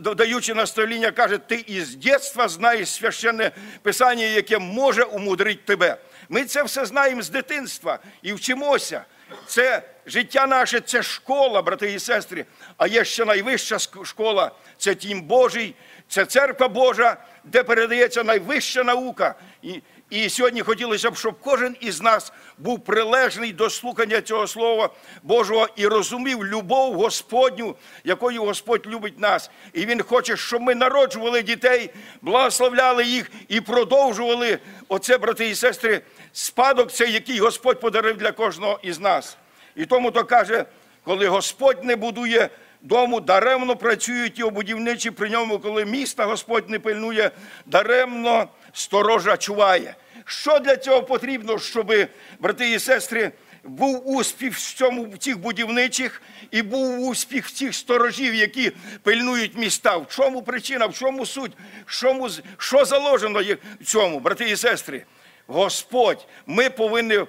додаючи наставління, каже, ти із дитинства знаєш священне писання, яке може умудрити тебе. Ми це все знаємо з дитинства і вчимося. Це життя наше, це школа, брати і сестри. А є ще найвища школа це тім Божий, це церква Божа, де передається найвища наука. І, і сьогодні хотілося б, щоб кожен із нас був прилежний до слухання цього Слова Божого і розумів любов Господню, якою Господь любить нас. І Він хоче, щоб ми народжували дітей, благословляли їх і продовжували оце, брати і сестри, спадок цей, який Господь подарив для кожного із нас. І тому то каже, коли Господь не будує дому, даремно працюють його будівничі при ньому, коли міста Господь не пильнує, даремно сторожа чуває. Що для цього потрібно, щоб, брати і сестри, був успіх в цьому в цих будівничих і був успіх в цих сторожів, які пильнують міста. В чому причина, в чому суть, в чому, що заложено в цьому, брати і сестри? Господь, ми повинні е,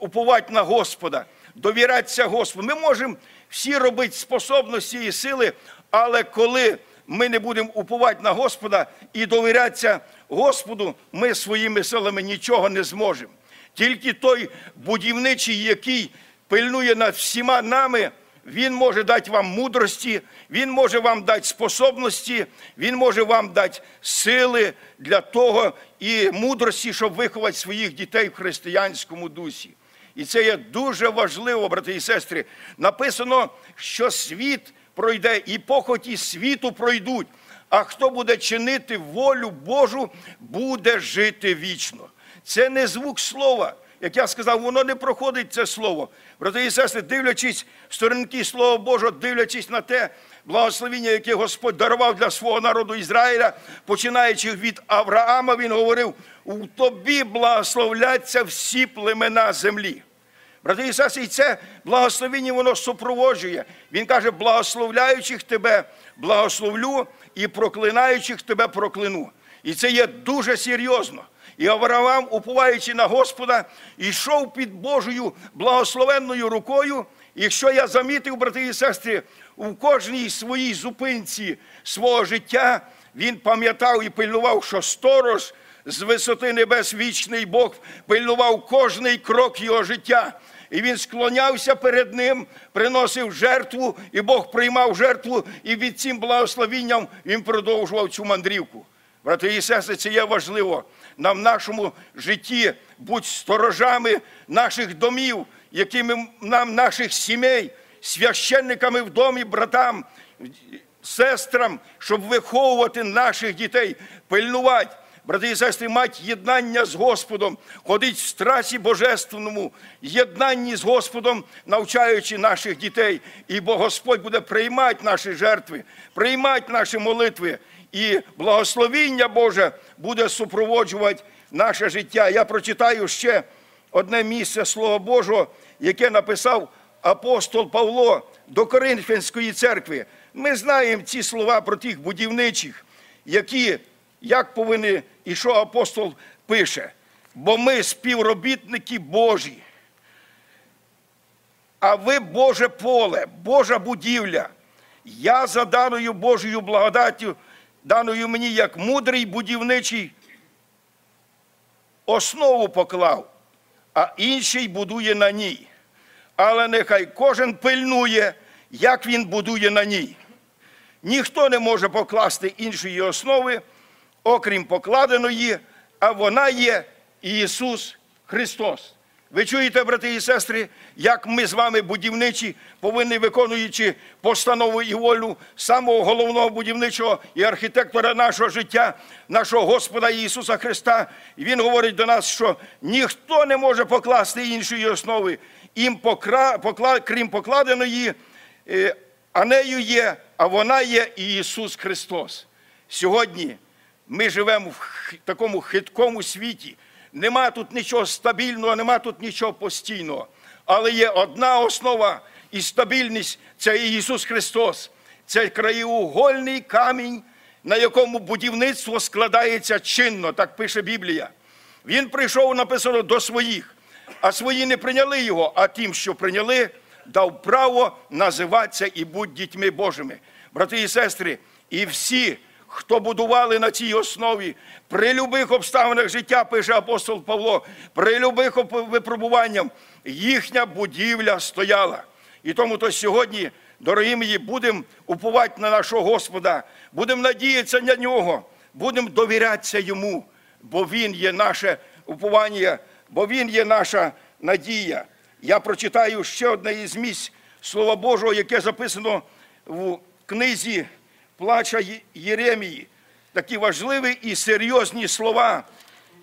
уповати на Господа, довіратися Господу. Ми можемо всі робити способності і сили, але коли ми не будемо уповати на Господа і довірятися Господу, ми своїми силами нічого не зможемо. Тільки той будівничий, який пильнує над всіма нами, він може дати вам мудрості, він може вам дати способності, він може вам дати сили для того і мудрості, щоб виховати своїх дітей в християнському дусі. І це є дуже важливо, брати і сестри. Написано, що світ пройде, і похоті світу пройдуть. А хто буде чинити волю Божу, буде жити вічно. Це не звук слова. Як я сказав, воно не проходить це слово. Брати і сестри, дивлячись сторінки Слова Божого, дивлячись на те благословіння, яке Господь дарував для свого народу Ізраїля, починаючи від Авраама, він говорив: у тобі благословляться всі племена землі. Брати і сестри, це благословіння воно супроводжує. Він каже, благословляючих тебе благословлю і проклинаючих тебе прокляну. І це є дуже серйозно. І Авраам, уповаючи на Господа, йшов під Божою благословенною рукою. І що я замітив, брати і сестри, у кожній своїй зупинці свого життя він пам'ятав і пильнував, що сторож з висоти небес вічний Бог пильнував кожний крок його життя. І він склонявся перед ним, приносив жертву, і Бог приймав жертву, і від цим благословінням він продовжував цю мандрівку. Брати і сестри, це є важливо. Нам в нашому житті будь сторожами наших домів, якими нам наших сімей, священниками в домі, братам, сестрам, щоб виховувати наших дітей, пильнувати. Брати і сестри, мать єднання з Господом, ходить в страсі божественному, єднанні з Господом, навчаючи наших дітей. І бо Господь буде приймати наші жертви, приймати наші молитви, і благословіння Боже буде супроводжувати наше життя. Я прочитаю ще одне місце Слова Божого, яке написав апостол Павло до Коринфянської церкви. Ми знаємо ці слова про тих будівничих, які як повинні, і що апостол пише, бо ми співробітники Божі. А ви Боже поле, Божа будівля. Я за даною Божою благодаттю, даною мені як мудрий будівничий, основу поклав, а інший будує на ній. Але нехай кожен пильнує, як він будує на ній. Ніхто не може покласти іншої основи, окрім покладеної, а вона є Ісус Христос. Ви чуєте, брати і сестри, як ми з вами, будівничі, повинні, виконуючи постанову і волю самого головного будівничого і архітектора нашого життя, нашого Господа Ісуса Христа. І Він говорить до нас, що ніхто не може покласти іншої основи, їм покра... покла... крім покладеної, е, а нею є, а вона є і Ісус Христос. Сьогодні ми живемо в такому хиткому світі. Нема тут нічого стабільного, нема тут нічого постійного. Але є одна основа і стабільність це Ісус Христос. Це краєугольний камінь, на якому будівництво складається чинно, так пише Біблія. Він прийшов, написано, до своїх, а свої не прийняли його, а тим, що прийняли, дав право називатися і бути дітьми Божими. Брати і сестри, і всі, хто будували на цій основі, при любих обставинах життя, пише апостол Павло, при любих випробуваннях, їхня будівля стояла. І тому то сьогодні, дорогі мої, будемо уповати на нашого Господа, будемо надіятися на нього, будемо довірятися йому, бо Він є наше уповання, бо Він є наша надія. Я прочитаю ще одне із місць Слова Божого, яке записано в книзі Плача Єремії. Такі важливі і серйозні слова,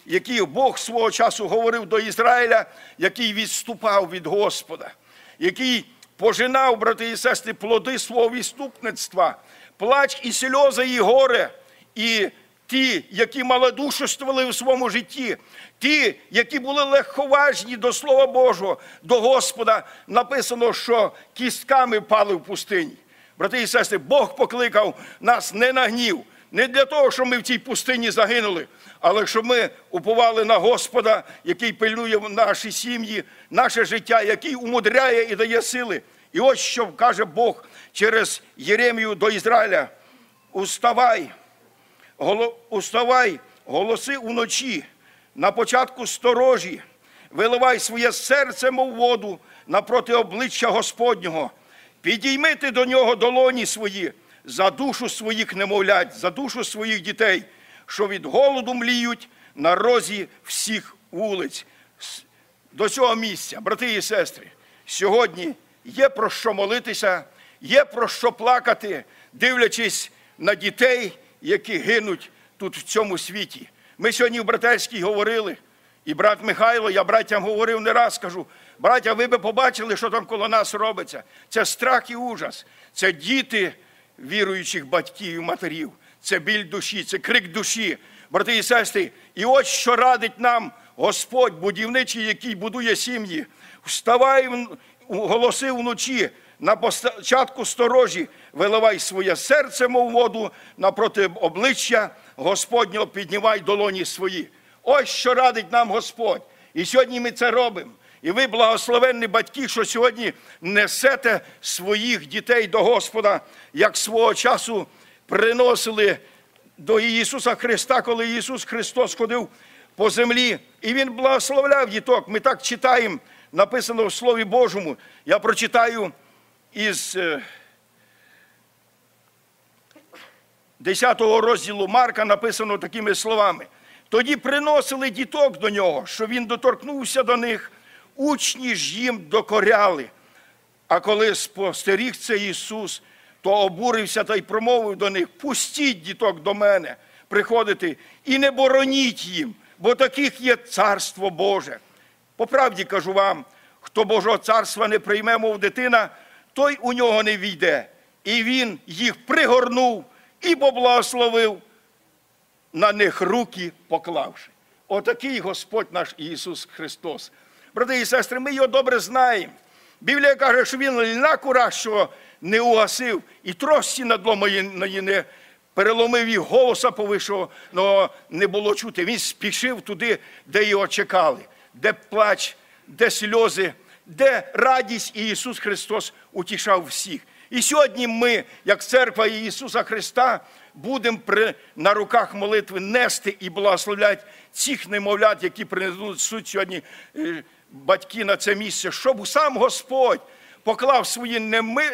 які Бог свого часу говорив до Ізраїля, який відступав від Господа, який пожинав, брати і сестри, плоди свого відступництва, плач і сльози, і горе, і ті, які малодушествували в своєму житті, ті, які були легковажні до Слова Божого, до Господа, написано, що кістками пали в пустині. Брати і сестри, Бог покликав нас не на гнів, не для того, щоб ми в цій пустині загинули, але щоб ми уповали на Господа, який пильнує наші сім'ї, наше життя, який умудряє і дає сили. І ось що каже Бог через Єремію до Ізраїля: уставай, уставай, голоси уночі, на початку сторожі, виливай своє серце, мов воду, напроти обличчя Господнього. Підійми ти до нього долоні свої за душу своїх немовлять, за душу своїх дітей, що від голоду мліють на розі всіх вулиць. До цього місця, брати і сестри, сьогодні є про що молитися, є про що плакати, дивлячись на дітей, які гинуть тут в цьому світі. Ми сьогодні в братерській говорили, і брат Михайло, я братям говорив не раз, кажу, браття, ви би побачили, що там коло нас робиться. Це страх і ужас. Це діти віруючих батьків і матерів. Це біль душі, це крик душі. Брати і сестри, і ось що радить нам Господь, будівничий, який будує сім'ї. Вставай, голоси вночі, на початку сторожі, виливай своє серце, мов воду, напроти обличчя Господнього піднімай долоні свої. Ось що радить нам Господь. І сьогодні ми це робимо. І ви, благословенні батьки, що сьогодні несете своїх дітей до Господа, як свого часу приносили до Ісуса Христа, коли Ісус Христос ходив по землі, і Він благословляв діток. Ми так читаємо, написано в Слові Божому. Я прочитаю із 10 розділу Марка написано такими словами. Тоді приносили діток до нього, що він доторкнувся до них, учні ж їм докоряли. А коли спостеріг це Ісус, то обурився та й промовив до них: пустіть діток до мене, приходити, і не бороніть їм, бо таких є царство Боже. По правді кажу вам, хто Божого царства не прийме, мов дитина, той у нього не війде. І він їх пригорнув і поблагословив, на них руки поклавши. Отакий Господь наш Ісус Христос. Брати і сестри, ми його добре знаємо. Біблія каже, що він льна кура, що не угасив, і трості надломаної не переломив і голоса повишого, но не було чути. Він спішив туди, де його чекали, де плач, де сльози, де радість, і Ісус Христос утішав всіх. І сьогодні ми, як церква Ісуса Христа, будемо при, на руках молитви нести і благословляти цих немовлят, які принесуть суть сьогодні е, батьки на це місце, щоб сам Господь поклав свої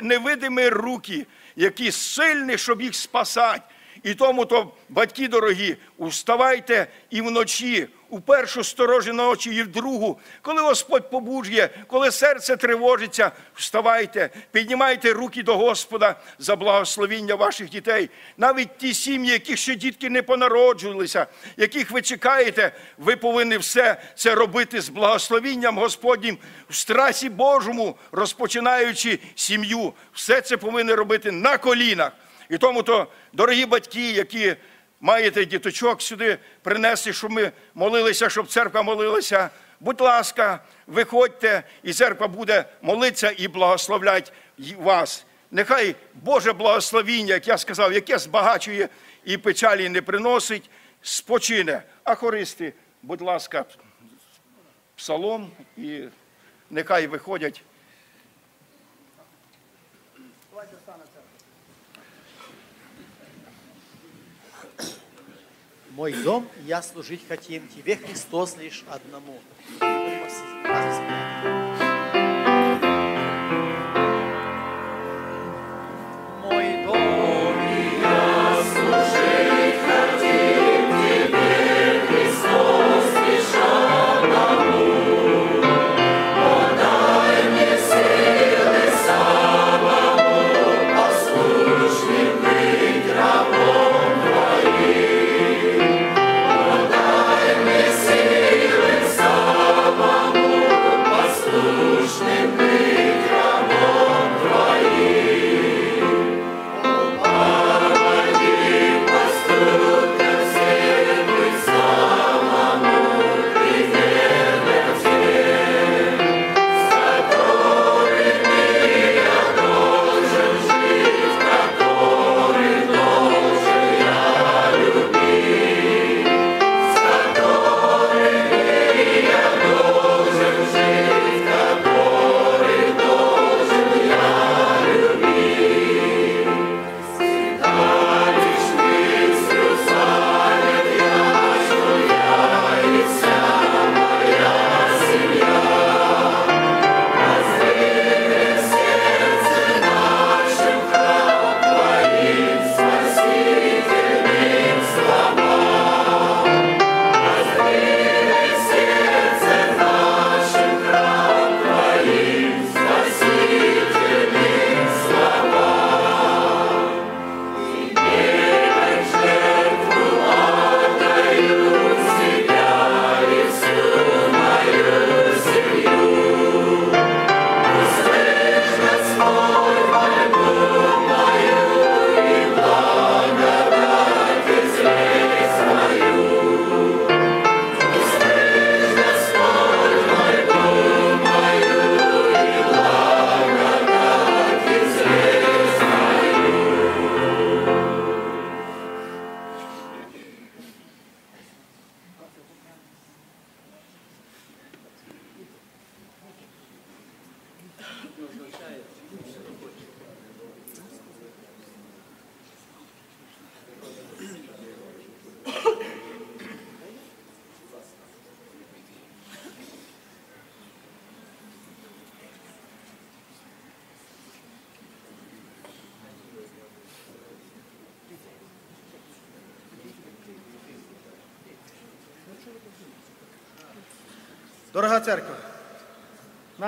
невидимі руки, які сильні, щоб їх спасати. І тому то, батьки дорогі, уставайте і вночі, у першу сторожі ночі, і в другу, коли Господь побуджує, коли серце тривожиться, вставайте, піднімайте руки до Господа за благословіння ваших дітей. Навіть ті сім'ї, яких ще дітки не понароджувалися, яких ви чекаєте, ви повинні все це робити з благословінням Господнім в страсі Божому, розпочинаючи сім'ю. Все це повинні робити на колінах. І тому то, дорогі батьки, які маєте діточок сюди принести, щоб ми молилися, щоб церква молилася. Будь ласка, виходьте, і церква буде молитися і благословляти й- вас. Нехай Боже благословіння, як я сказав, яке збагачує і печалі не приносить, спочине. А хористи, будь ласка, псалом і нехай виходять Мой дом, и я служить хотим, тебе, Христос, лишь одному.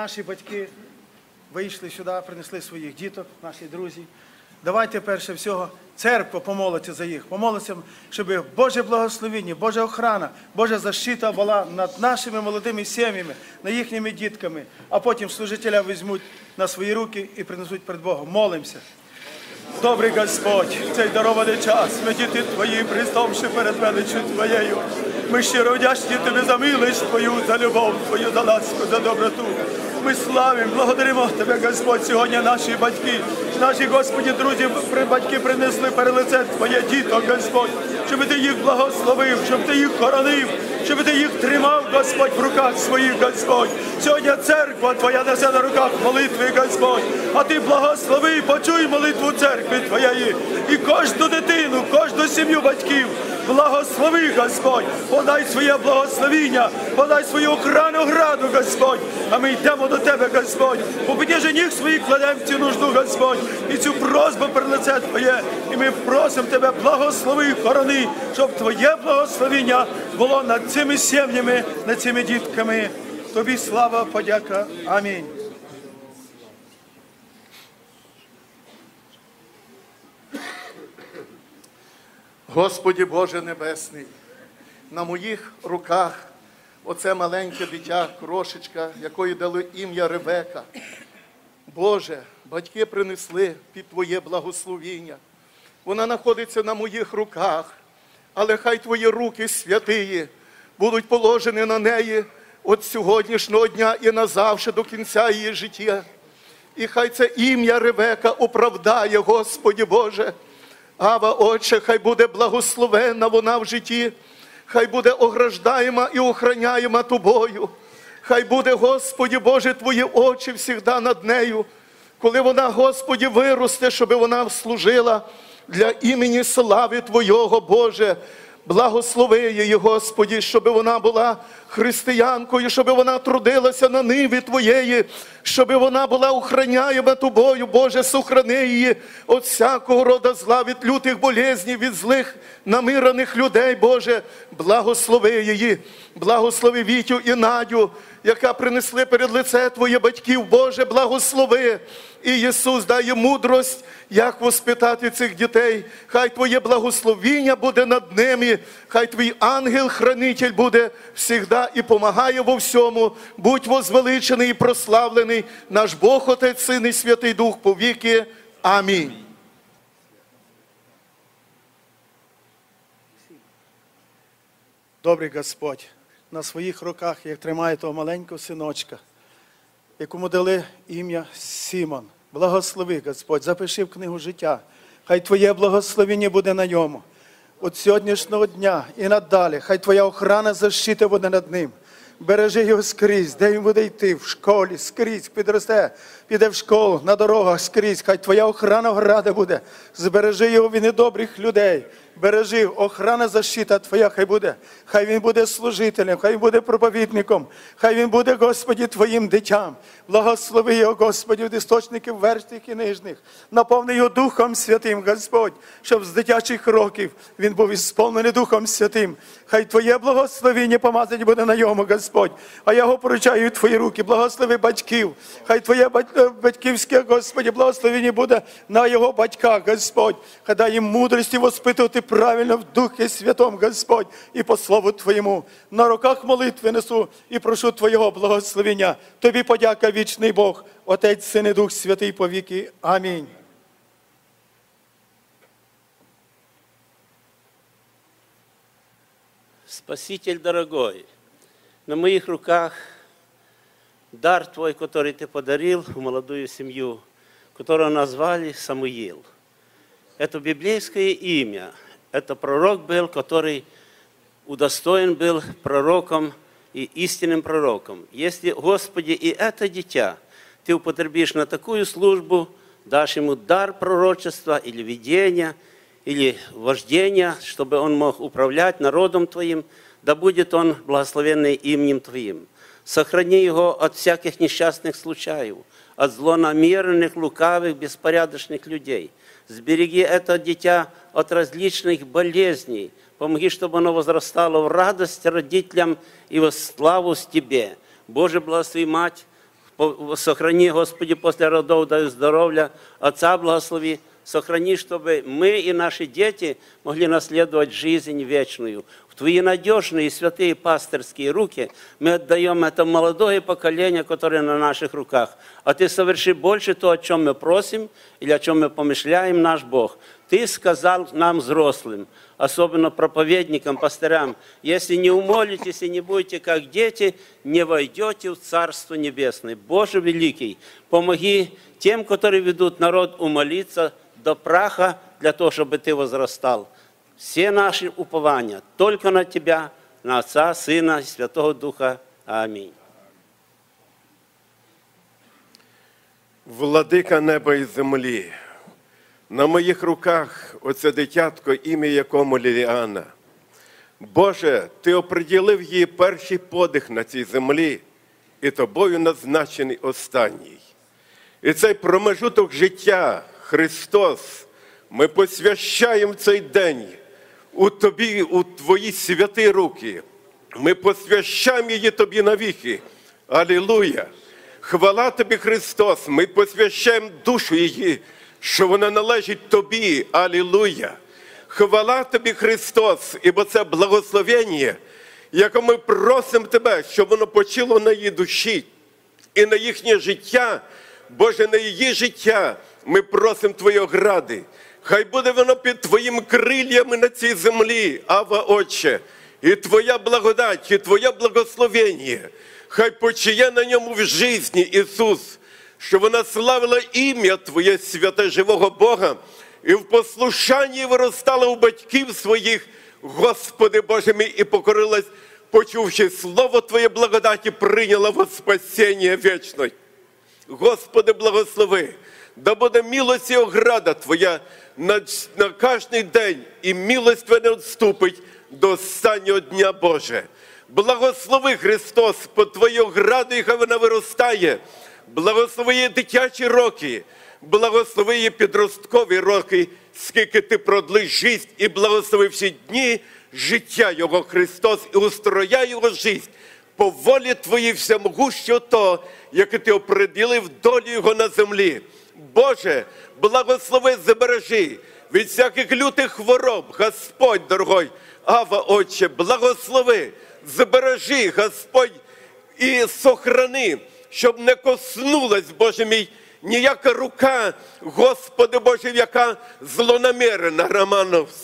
Наші батьки вийшли сюди, принесли своїх діток, наші друзі. Давайте перше всього церква помолиться за їх, помолиться, щоб Боже благословіння, Божа охрана, Божа защита була над нашими молодими сім'ями, над їхніми дітками, а потім служителя візьмуть на свої руки і принесуть перед Богом. Молимося. Добрий Господь, цей дарований час, ми діти Твої, пристовши перед величю Твоєю. Ми щиро вдячні Тобі за милість Твою, за любов Твою, за ласку, за доброту. Ми славимо, благодаримо Тебе, Господь, сьогодні наші батьки, наші Господі, друзі, батьки принесли перед лице Твоє діток, Господь, щоб Ти їх благословив, щоб Ти їх хоронив, щоб Ти їх тримав, Господь, в руках своїх, Господь. Сьогодні церква Твоя несе на руках молитви, Господь, а Ти благослови, почуй молитву церкви Твоєї і кожну дитину, кожну сім'ю батьків. Благослови, Господь, подай своє благословіння, подай свою охрану граду, Господь. А ми йдемо до Тебе, Господь. Підніжжі ніг своїх кладемо цю нужду, Господь, і цю просьбу перед лице Твоє. І ми просимо Тебе, благослови, хорони, щоб Твоє благословіння було над цими сім'ями, над цими дітками. Тобі слава, подяка. Амінь. Господі Боже Небесний, на моїх руках оце маленьке дитя, крошечка, якої дали ім'я Ревека. Боже, батьки принесли під Твоє благословіння. Вона знаходиться на моїх руках, але хай Твої руки святиї будуть положені на неї від сьогоднішнього дня і назавше до кінця її життя. І хай це ім'я Ревека оправдає, Господі Боже. Ава, Отче, хай буде благословенна вона в житті, хай буде ограждаєма і охраняєма тобою. Хай буде, Господі Боже, Твої очі всігда над нею, коли вона, Господі, виросте, щоб вона служила для імені слави Твого, Боже. Благослови її, Господі, щоб вона була християнкою, щоб вона трудилася на ниві Твоєї, щоб вона була охраняєма Тобою, Боже, сохрани її від всякого рода зла, від лютих болезнів, від злих намираних людей, Боже, благослови її, благослови Вітю і Надю, яка принесли перед лице Твоє батьків, Боже, благослови. І Ісус дає мудрость, як воспитати цих дітей. Хай Твоє благословіння буде над ними, хай Твій ангел-хранитель буде всігда і помагає во всьому. Будь возвеличений і прославлений наш Бог, Отець, Син і Святий Дух повіки. Амінь. Добрий Господь, на своїх руках, як тримає того маленького синочка, якому дали ім'я Сімон. Благослови, Господь, запиши в книгу життя. Хай Твоє благословення буде на ньому. От сьогоднішнього дня і надалі, хай Твоя охрана защита буде над ним. Бережи його скрізь, де він буде йти, в школі, скрізь, підросте, піде в школу, на дорогах скрізь. Хай Твоя охрана града буде. Збережи його від недобрих людей. Бережи, охрана защита Твоя, хай буде. Хай він буде служителем, хай він буде проповідником, хай він буде, Господі, Твоїм дитям. Благослови його, Господі, від істочників верхніх і нижніх. Наповни його Духом Святим, Господь, щоб з дитячих років він був ісполнений Духом Святим. Хай Твоє благословіння помазання буде на йому, Господь. А я його поручаю в Твої руки. Благослови батьків. Хай Твоє е, батьківське, Господі, благословіння буде на його батьках, Господь. Хай дай їм мудрості воспитувати правильно в Духі Святом, Господь, і по слову Твоєму. На руках молитви несу і прошу Твоєго благословення. Тобі подяка, вічний Бог, Отець, Син і Дух Святий повіки. Амінь. Спаситель дорогой, на моих руках дар Твой, который Ты подарил в молодую семью, которую назвали Самуил. Это библейское имя. Это пророк был, который удостоен был пророком и истинным пророком. Если, Господи, и это дитя Ты употребишь на такую службу, дашь ему дар пророчества или видения, или вождения, чтобы он мог управлять народом Твоим, да будет он благословенный именем Твоим. Сохрани его от всяких несчастных случаев, от злонамеренных, лукавых, беспорядочных людей. Сбереги это дитя от различных болезней. Помоги, чтобы оно возрастало в радость родителям и во славу с Тебе. Боже, благослови мать, сохрани, Господи, после родов дай здоровья, Отца благослови, сохрани, чтобы мы и наши дети могли наследовать жизнь вечную. Твои надежные и святые пастырские руки мы отдаем это молодое поколение, которое на наших руках. А Ты соверши больше то, о чем мы просим или о чем мы помышляем, наш Бог. Ты сказал нам, взрослым, особенно проповедникам, пастырям, если не умолитесь и не будете как дети, не войдете в Царство Небесное. Боже Великий, помоги тем, которые ведут народ умолиться до праха, для того, чтобы Ты возрастал. Все наши упования только на Тебя, на Отца, Сына и Святого Духа. Аминь. Владика неба і землі, на моїх руках оце дитятко, ім'я якому Ліліана. Боже, Ти оприділив її перший подих на цій землі, і тобою назначений останній. І цей промежуток життя, Христос, ми посвящаємо цей день у Тобі, у Твої святі руки. Ми посвящаємо її Тобі навіки. Алілуя! Хвала Тобі, Христос! Ми посвящаємо душу її, що вона належить Тобі. Алілуя! Хвала Тобі, Христос, ібо це благословення, яке ми просимо Тебе, щоб воно почило на її душі і на їхнє життя, Боже, на її життя ми просимо Твої огради. Хай буде воно під Твоїми крильями на цій землі, Ава Отче, і Твоя благодать, і Твоє благословення. Хай почиє на ньому в житті Ісус, що вона славила ім'я Твоє святе живого Бога, і в послушанні виростала у батьків своїх, Господи Боже мій, і покорилась, почувши Слово Твоє благодаті, прийняла во спасіння вічне. Господи, благослови, да буде милость і ограда Твоя на, на кожний день, і милость Твоя не відступить до останнього дня Боже. Благослови Христос по Твою граду, хай вона виростає. Благослови її дитячі роки, благослови її підросткові роки, скільки ти продлиш життя і благослови всі дні життя Його Христос і устрояй його життя по волі Твоїй всемогущого то, яке ти оприділив долю його на землі. Боже, благослови, забережи від всяких лютих хвороб, Господь дорогой, Ава, Отче, благослови, забережи, Господь, і сохрани, щоб не коснулась, Боже мій, ніяка рука, Господи Боже, яка злонамірена, Романовс.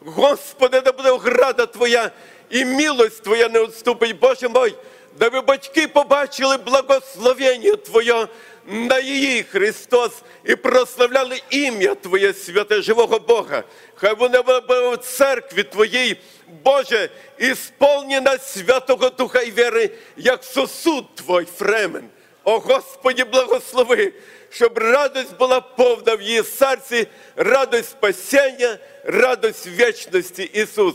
Господи, да буде ограда Твоя і милость Твоя не відступить, Боже мой, да ви батьки побачили благословення Твоє на її Христос і прославляли ім'я Твоє, святе живого Бога. Хай вона була в церкві Твоїй, Боже, ісполнена Святого Духа і віри, як сосуд Твой, Фремен. О Господі, благослови, щоб радость була повна в її серці, радость спасіння, радость вічності Ісус.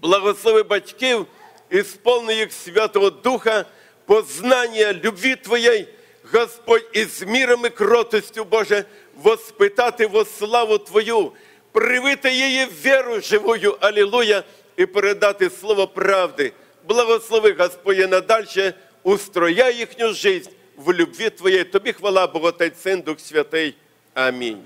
Благослови батьків, ісполни їх Святого Духа, познання любві Твоєї, Господь, із мірами кротостю, Боже, воспитати во славу Твою, привити її віру живою, Алілуя, і передати слово правди. Благослови, Господь, надальше, устрояй їхню життя в любві Твоєї. Тобі хвала, Бог Отець, Син, Дух Святий. Амінь.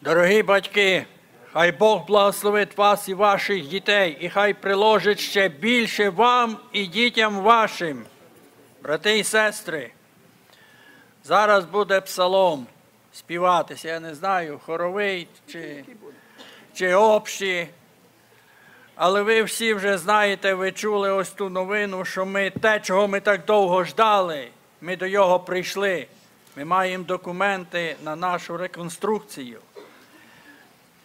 Дорогі батьки, хай Бог благословить вас і ваших дітей, і хай приложить ще більше вам і дітям вашим, брати і сестри. Зараз буде псалом співатися, я не знаю, хоровий чи, чи общий. Але ви всі вже знаєте, ви чули ось ту новину, що ми те, чого ми так довго ждали, ми до його прийшли. Ми маємо документи на нашу реконструкцію.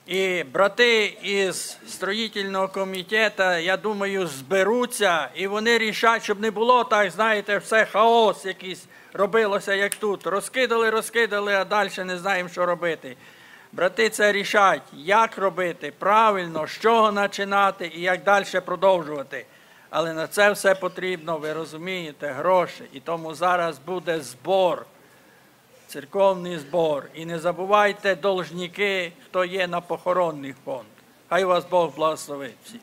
І брати із строїтельного комітету, я думаю, зберуться і вони рішать, щоб не було так, знаєте, все хаос якийсь робилося, як тут. Розкидали, розкидали, а далі не знаємо, що робити. Брати це рішать, як робити правильно, з чого починати і як далі продовжувати. Але на це все потрібно, ви розумієте, гроші. І тому зараз буде збор церковний збор. І не забувайте должники, хто є на похоронних фонд. Хай вас Бог благословить всіх.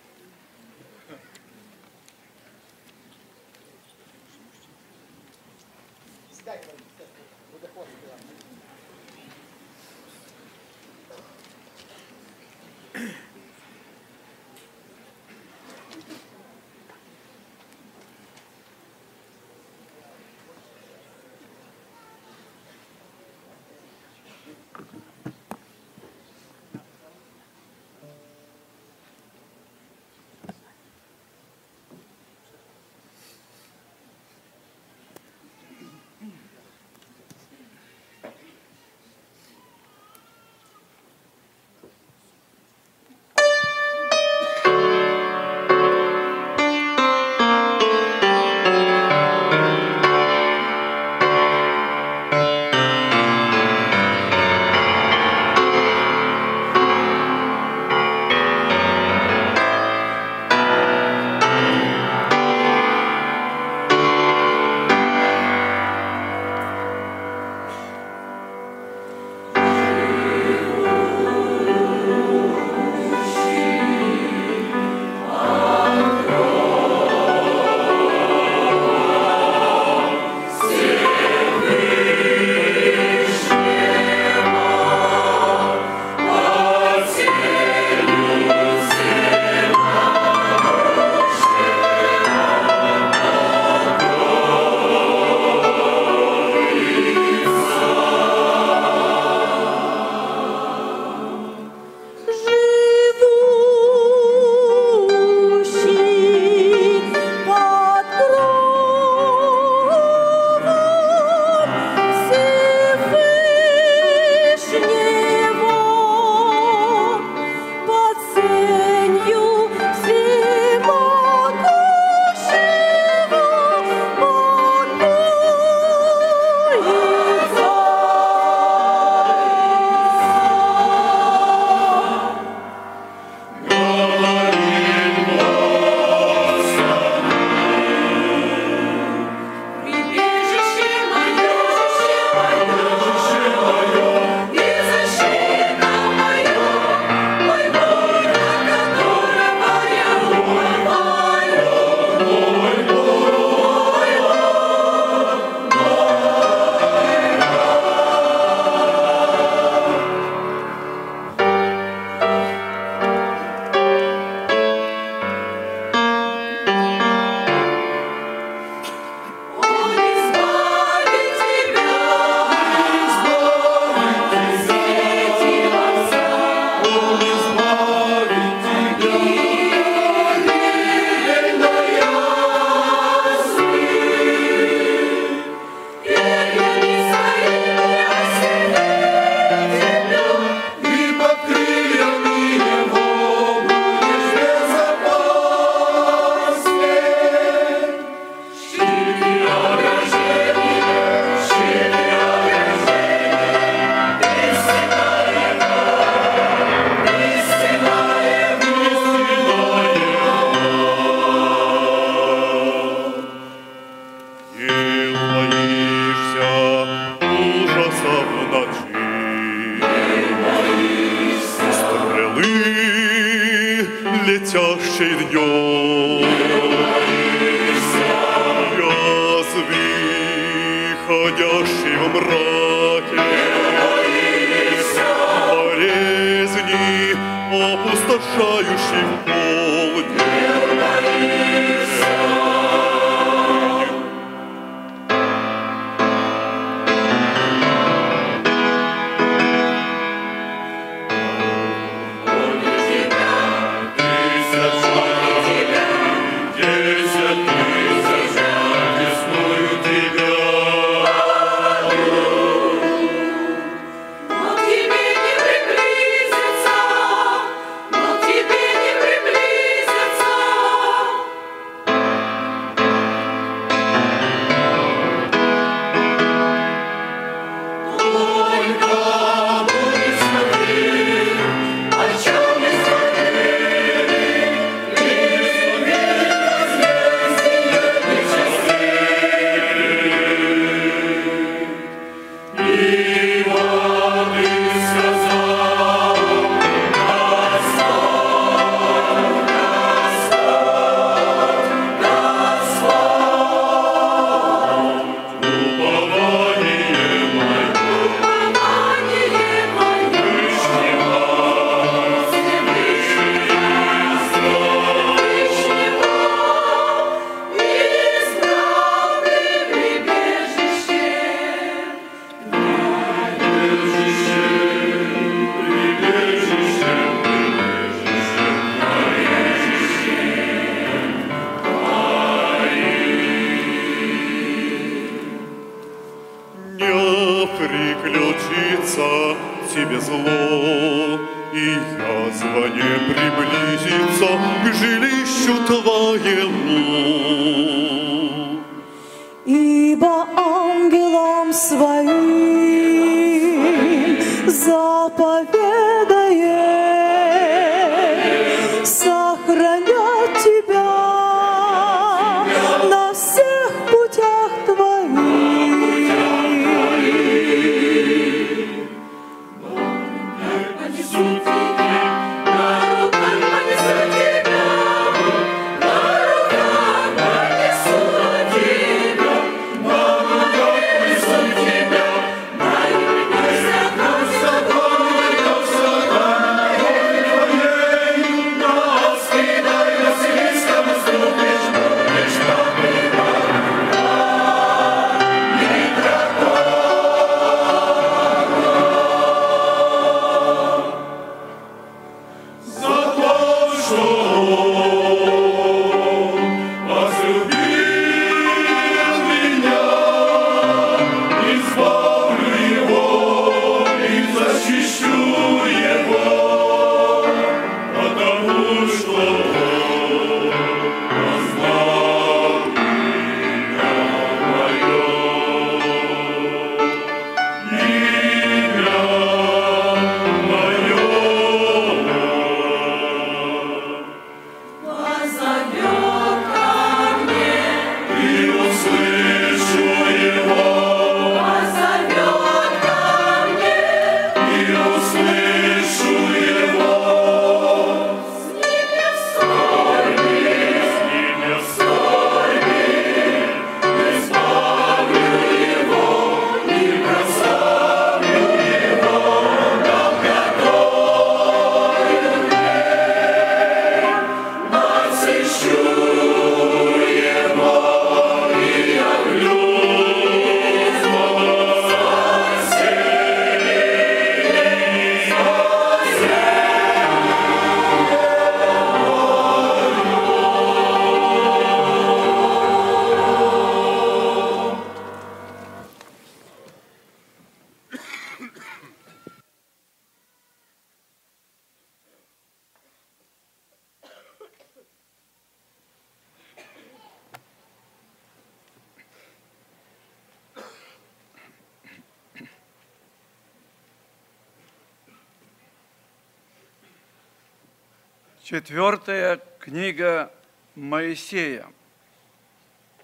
Четвертая книга Моисея.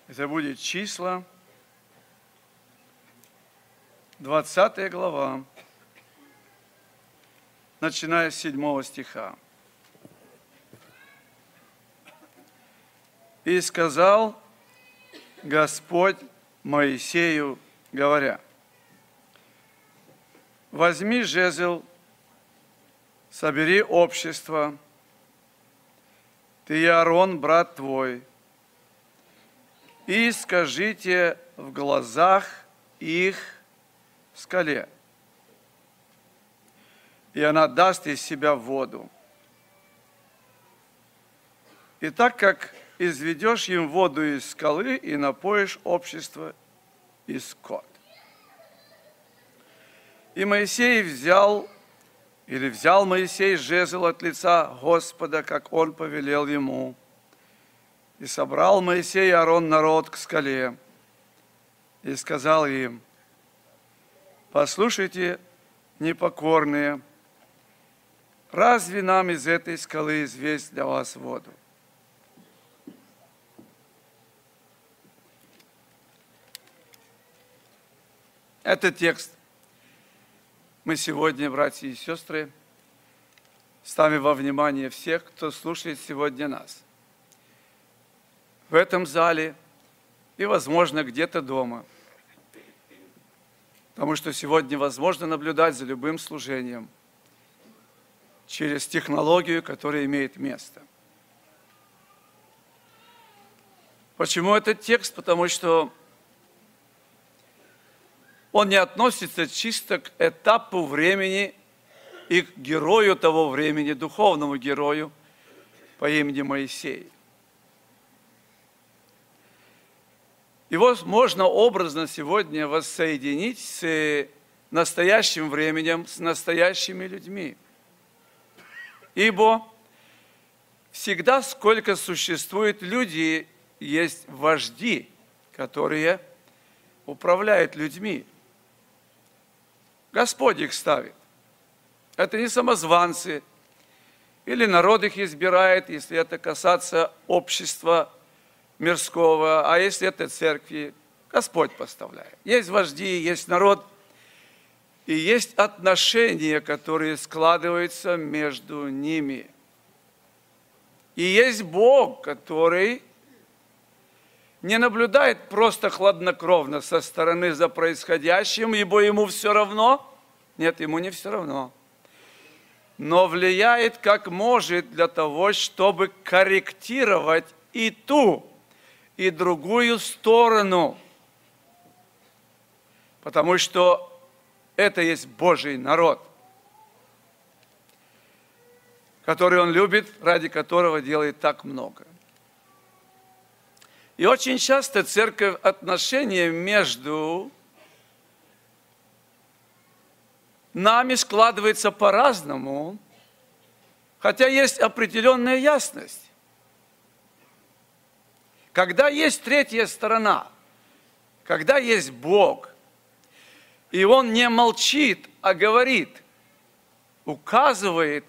Это будет числа, 20 глава, начиная с 7 стиха. И сказал Господь Моисею, говоря, «Возьми жезл, собери общество, ты и брат твой, и скажите в глазах их скале, и она даст из себя воду. И так как изведешь им воду из скалы и напоишь общество и скот. И Моисей взял, или взял Моисей жезл от лица Господа, как он повелел ему. И собрал Моисей и Аарон народ к скале, и сказал им, послушайте, непокорные, разве нам из этой скалы известь для вас воду? Этот текст мы сегодня, братья и сестры, ставим во внимание всех, кто слушает сегодня нас. В этом зале и, возможно, где-то дома. Потому что сегодня возможно наблюдать за любым служением через технологию, которая имеет место. Почему этот текст? Потому что он не относится чисто к этапу времени и к герою того времени, духовному герою по имени Моисей. Его можно образно сегодня воссоединить с настоящим временем, с настоящими людьми. Ибо всегда, сколько существует люди, есть вожди, которые управляют людьми. Господь их ставит. Это не самозванцы, или народ их избирает, если это касаться общества мирского, а если это церкви, Господь поставляет. Есть вожди, есть народ, и есть отношения, которые складываются между ними. И есть Бог, который не наблюдает просто хладнокровно со стороны за происходящим, ибо ему все равно. Нет, ему не все равно. Но влияет как может для того, чтобы корректировать и ту, и другую сторону. Потому что это есть Божий народ, который Он любит, ради которого делает так много. И очень часто церковь отношения между нами складывается по-разному, хотя есть определенная ясность. Когда есть третья сторона, когда есть Бог, и Он не молчит, а говорит, указывает,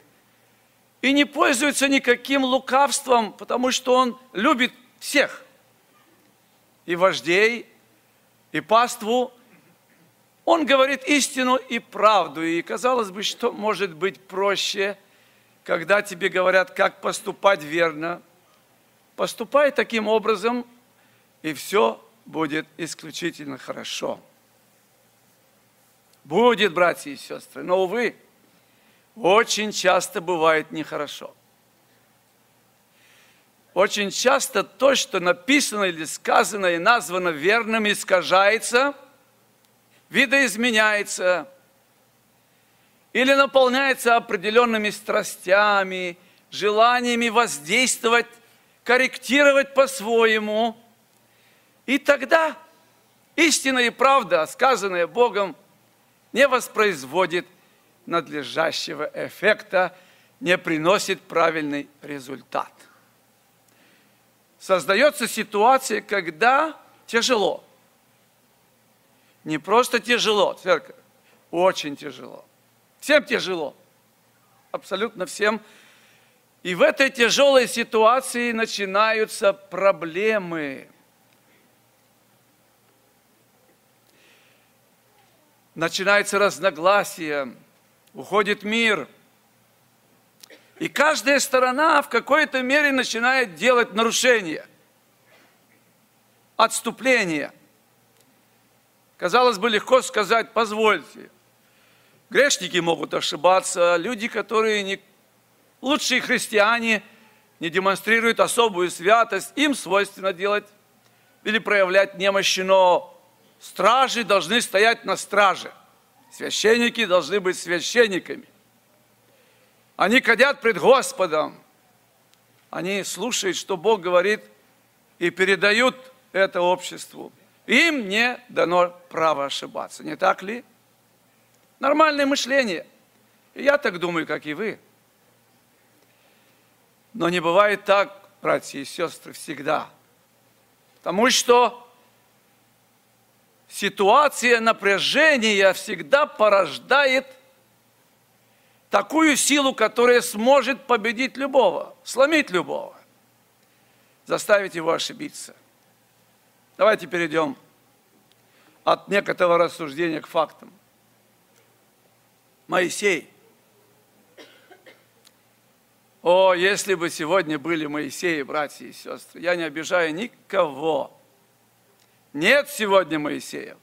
и не пользуется никаким лукавством, потому что Он любит всех, и вождей, и паству. Он говорит истину и правду, и казалось бы, что может быть проще, когда тебе говорят, как поступать верно – Поступай таким образом, и все будет исключительно хорошо. Будет, братья и сестры, но, увы, очень часто бывает нехорошо. Очень часто то, что написано или сказано и названо верным, искажается, видоизменяется или наполняется определенными страстями, желаниями воздействовать корректировать по-своему. И тогда истина и правда, сказанная Богом, не воспроизводит надлежащего эффекта, не приносит правильный результат. Создается ситуация, когда тяжело. Не просто тяжело, церковь, очень тяжело. Всем тяжело. Абсолютно всем и в этой тяжелой ситуации начинаются проблемы. Начинается разногласие, уходит мир. И каждая сторона в какой-то мере начинает делать нарушения. отступление. Казалось бы, легко сказать, позвольте. Грешники могут ошибаться, люди, которые не лучшие христиане, не демонстрируют особую святость, им свойственно делать или проявлять немощи, но стражи должны стоять на страже. Священники должны быть священниками. Они кадят пред Господом. Они слушают, что Бог говорит, и передают это обществу. Им не дано право ошибаться, не так ли? Нормальное мышление. И я так думаю, как и вы. Но не бывает так, братья и сестры, всегда. Потому что ситуация напряжения всегда порождает такую силу, которая сможет победить любого, сломить любого, заставить его ошибиться. Давайте перейдем от некоторого рассуждения к фактам. Моисей. О, если бы сегодня были Моисеи, братья и сестры, я не обижаю никого. Нет сегодня Моисеев.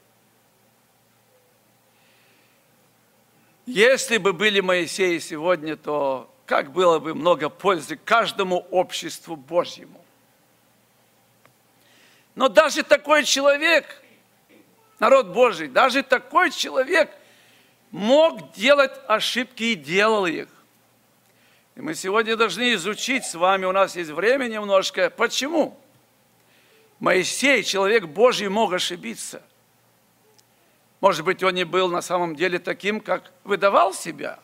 Если бы были Моисеи сегодня, то как было бы много пользы каждому обществу Божьему. Но даже такой человек, народ Божий, даже такой человек мог делать ошибки и делал их. И мы сегодня должны изучить с вами, у нас есть время немножко, почему Моисей, человек Божий, мог ошибиться. Может быть, он не был на самом деле таким, как выдавал себя.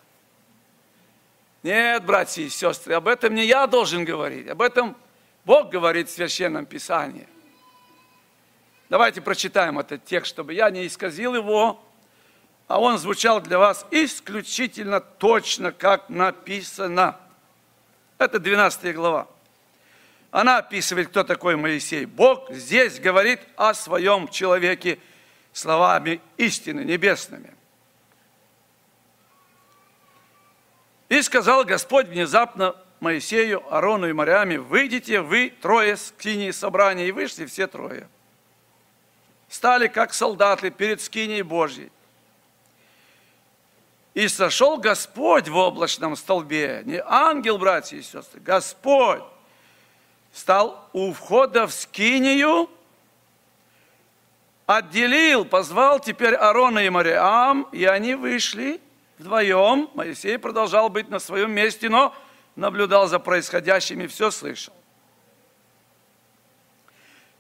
Нет, братья и сестры, об этом не я должен говорить, об этом Бог говорит в Священном Писании. Давайте прочитаем этот текст, чтобы я не исказил его, а он звучал для вас исключительно точно, как написано. Это 12 глава. Она описывает, кто такой Моисей. Бог здесь говорит о своем человеке словами истины небесными. И сказал Господь внезапно Моисею, Арону и Мариаме, выйдите вы трое с скинии собрания, и вышли все трое. Стали как солдаты перед скинией Божьей. И сошел Господь в облачном столбе, не ангел, братья и сестры, Господь стал у входа в скинию, отделил, позвал теперь Аарона и Мариам, и они вышли вдвоем. Моисей продолжал быть на своем месте, но наблюдал за происходящим и все слышал.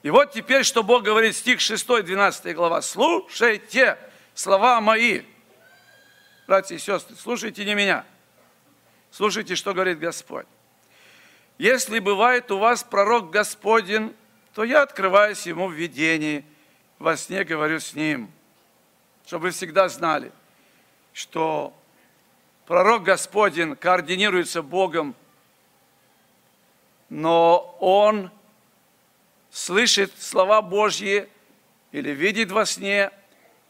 И вот теперь, что Бог говорит, стих 6, 12 глава. «Слушайте слова мои». Братья и сестры, слушайте не меня. Слушайте, что говорит Господь. Если бывает у вас пророк Господень, то я открываюсь ему в видении, во сне говорю с ним, чтобы вы всегда знали, что пророк Господень координируется Богом, но он слышит слова Божьи или видит во сне,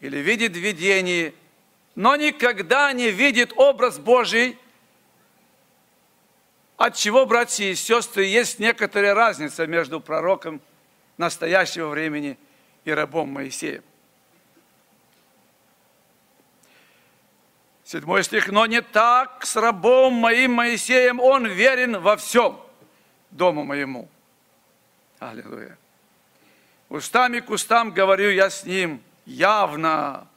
или видит в но никогда не видит образ Божий, от чего, братья и сестры, есть некоторая разница между пророком настоящего времени и рабом Моисеем. Седьмой стих. «Но не так с рабом моим Моисеем, он верен во всем дому моему». Аллилуйя. Устами к устам говорю я с ним явно.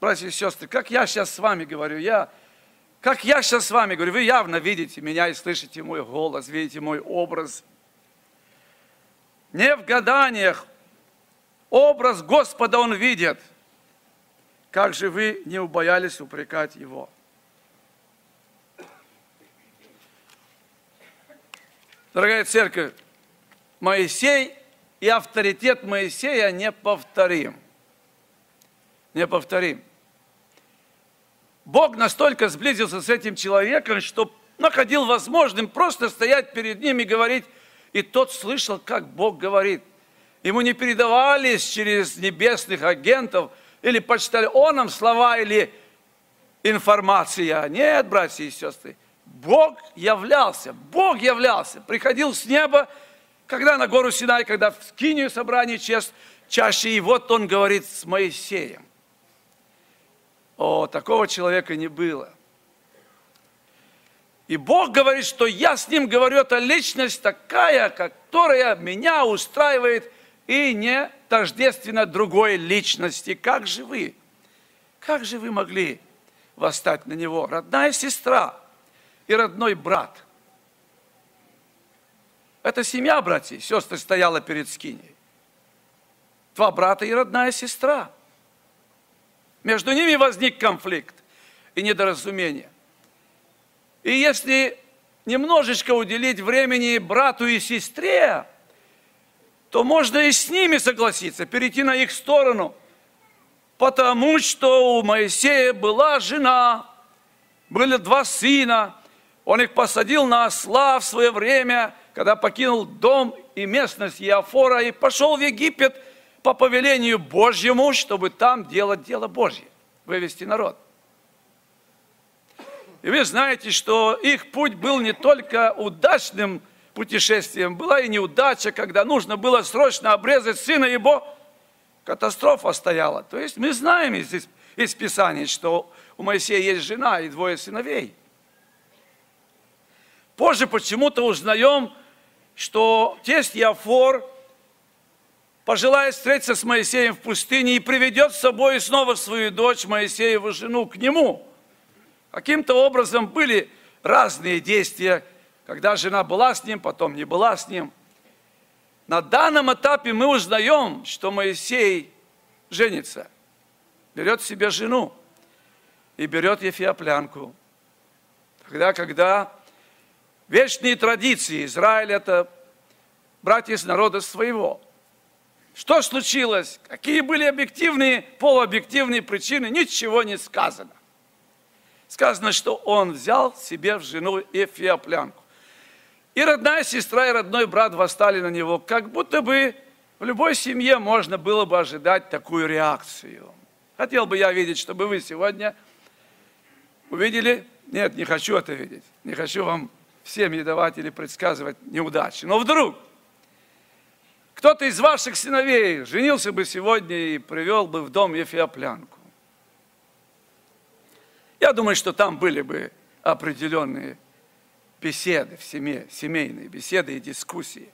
Братья и сестры, как я сейчас с вами говорю, я, как я сейчас с вами говорю, вы явно видите меня и слышите мой голос, видите мой образ. Не в гаданиях, образ Господа он видит. Как же вы не убоялись упрекать его? Дорогая церковь, Моисей и авторитет Моисея неповторим. Неповторим. Бог настолько сблизился с этим человеком, что находил возможным просто стоять перед ним и говорить, и тот слышал, как Бог говорит. Ему не передавались через небесных агентов или почтальонам слова или информация. Нет, братья и сестры, Бог являлся, Бог являлся, приходил с неба когда на гору Синай, когда в скинию собрание чест, чаще, и вот он говорит с Моисеем. О, такого человека не было. И Бог говорит, что я с ним говорю, это личность такая, которая меня устраивает и не тождественно другой личности. Как же вы? Как же вы могли восстать на него? Родная сестра и родной брат. Это семья, братья и сестры, стояла перед скиней. Два брата и родная сестра. Между ними возник конфликт и недоразумение. И если немножечко уделить времени брату и сестре, то можно и с ними согласиться, перейти на их сторону. Потому что у Моисея была жена, были два сына, он их посадил на осла в свое время, когда покинул дом и местность Иофора и пошел в Египет по повелению Божьему, чтобы там делать дело Божье, вывести народ. И вы знаете, что их путь был не только удачным путешествием, была и неудача, когда нужно было срочно обрезать сына его, катастрофа стояла. То есть мы знаем из, из Писаний, что у Моисея есть жена и двое сыновей. Позже почему-то узнаем, что тесть Яфор пожелает встретиться с Моисеем в пустыне и приведет с собой снова свою дочь, Моисееву жену, к нему. Каким-то образом были разные действия, когда жена была с ним, потом не была с ним. На данном этапе мы узнаем, что Моисей женится, берет себе жену и берет Ефиоплянку. Тогда, когда вечные традиции Израиль это братья из народа своего. Что случилось? Какие были объективные, полуобъективные причины? Ничего не сказано. Сказано, что он взял себе в жену Эфиоплянку. И родная сестра, и родной брат восстали на него, как будто бы в любой семье можно было бы ожидать такую реакцию. Хотел бы я видеть, чтобы вы сегодня увидели, нет, не хочу это видеть, не хочу вам всем не давать или предсказывать неудачи. Но вдруг кто-то из ваших сыновей женился бы сегодня и привел бы в дом Ефиоплянку. Я думаю, что там были бы определенные беседы в семье, семейные беседы и дискуссии.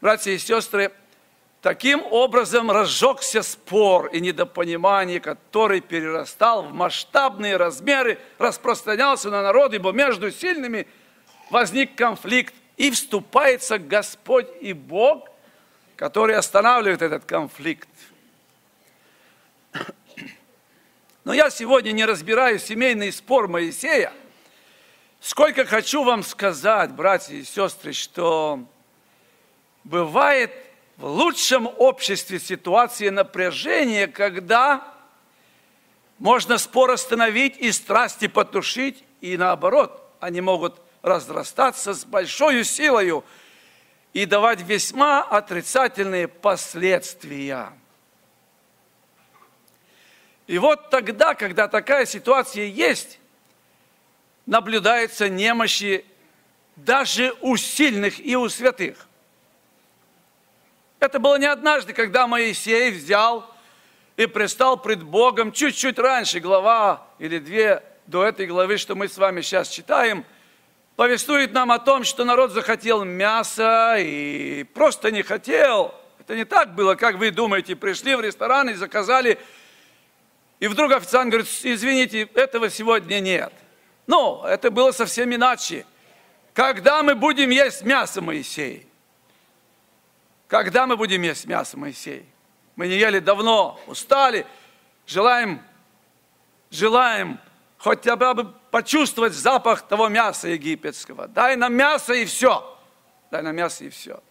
Братья и сестры, таким образом разжегся спор и недопонимание, который перерастал в масштабные размеры, распространялся на народ, ибо между сильными возник конфликт, и вступается Господь и Бог, который останавливает этот конфликт. Но я сегодня не разбираю семейный спор Моисея. Сколько хочу вам сказать, братья и сестры, что бывает в лучшем обществе ситуация напряжения, когда можно спор остановить и страсти потушить, и наоборот, они могут разрастаться с большой силою и давать весьма отрицательные последствия. И вот тогда, когда такая ситуация есть, наблюдается немощи даже у сильных и у святых. Это было не однажды, когда Моисей взял и пристал пред Богом чуть-чуть раньше, глава или две до этой главы, что мы с вами сейчас читаем, повествует нам о том, что народ захотел мяса и просто не хотел. Это не так было, как вы думаете. Пришли в ресторан и заказали и вдруг официант говорит, извините, этого сегодня нет. Но это было совсем иначе. Когда мы будем есть мясо, Моисей? Когда мы будем есть мясо, Моисей? Мы не ели давно, устали, желаем, желаем хотя бы почувствовать запах того мяса египетского. Дай нам мясо и все. Дай нам мясо и все.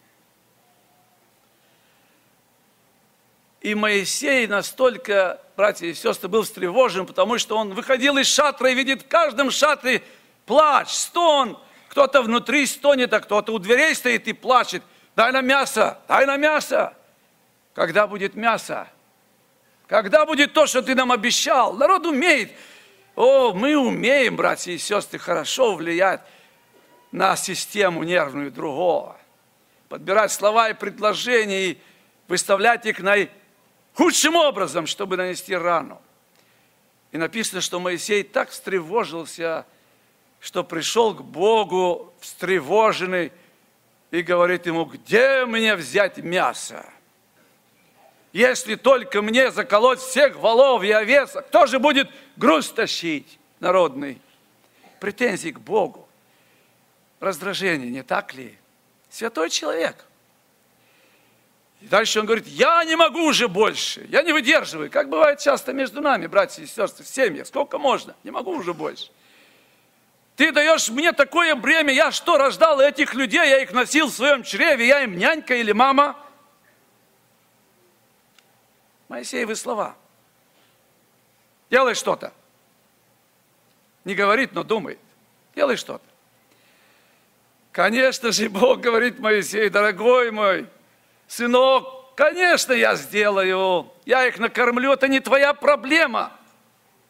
И Моисей настолько, братья и сестры, был встревожен, потому что он выходил из шатра и видит в каждом шатре плач, стон. Кто-то внутри стонет, а кто-то у дверей стоит и плачет. Дай нам мясо, дай нам мясо. Когда будет мясо? Когда будет то, что ты нам обещал? Народ умеет. О, мы умеем, братья и сестры, хорошо влиять на систему нервную другого. подбирать слова и предложения и выставлять их наихудшим образом, чтобы нанести рану. И написано, что Моисей так встревожился, что пришел к Богу встревоженный и говорит ему, где мне взять мясо? Если только мне заколоть всех волов и овец, кто же будет груз тащить народный? Претензии к Богу, раздражение, не так ли? Святой человек. И дальше он говорит, я не могу уже больше, я не выдерживаю. Как бывает часто между нами, братья и сестры, в семьях, сколько можно, не могу уже больше. Ты даешь мне такое бремя, я что, рождал этих людей, я их носил в своем чреве, я им нянька или мама? Моисеевы слова. Делай что-то. Не говорит, но думает. Делай что-то. Конечно же, Бог говорит Моисей, дорогой мой, сынок, конечно, я сделаю. Я их накормлю, это не твоя проблема.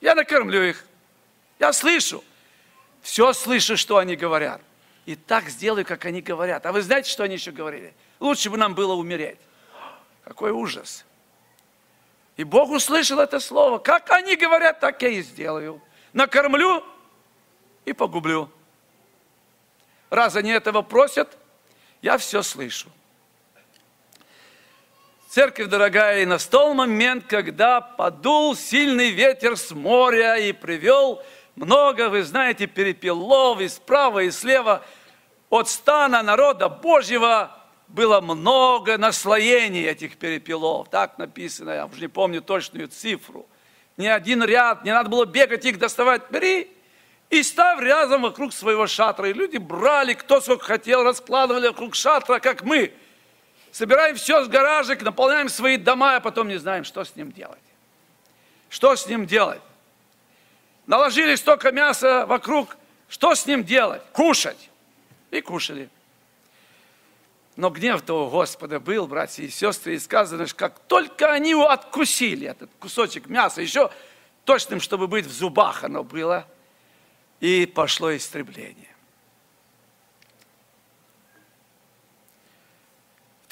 Я накормлю их. Я слышу. Все слышу, что они говорят. И так сделаю, как они говорят. А вы знаете, что они еще говорили? Лучше бы нам было умереть. Какой ужас. И Бог услышал это слово. Как они говорят, так я и сделаю. Накормлю и погублю. Раз они этого просят, я все слышу. Церковь, дорогая, и настал момент, когда подул сильный ветер с моря и привел много, вы знаете, перепелов и справа, и слева. От стана народа Божьего было много наслоений этих перепелов. Так написано, я уже не помню точную цифру. Ни один ряд, не надо было бегать их доставать. Бери и ставь рядом вокруг своего шатра. И люди брали, кто сколько хотел, раскладывали вокруг шатра, как мы. Собираем все с гаражек, наполняем свои дома, а потом не знаем, что с ним делать. Что с ним делать? Наложили столько мяса вокруг, что с ним делать? Кушать. И кушали. Но гнев того Господа был, братья и сестры, и сказано, что как только они его откусили, этот кусочек мяса, еще точным, чтобы быть в зубах оно было, и пошло истребление.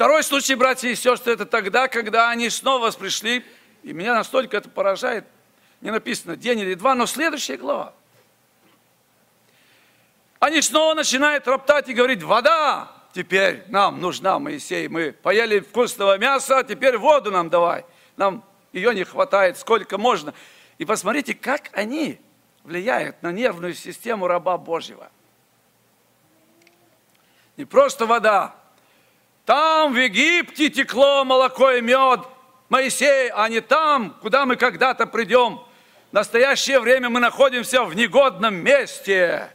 Второй случай, братья и сестры, это тогда, когда они снова пришли, и меня настолько это поражает, не написано день или два, но следующая глава. Они снова начинают роптать и говорить, вода, теперь нам нужна, Моисей, мы поели вкусного мяса, а теперь воду нам давай. Нам ее не хватает, сколько можно. И посмотрите, как они влияют на нервную систему раба Божьего. Не просто вода. Там в Египте текло молоко и мед, Моисей, а не там, куда мы когда-то придем. В настоящее время мы находимся в негодном месте.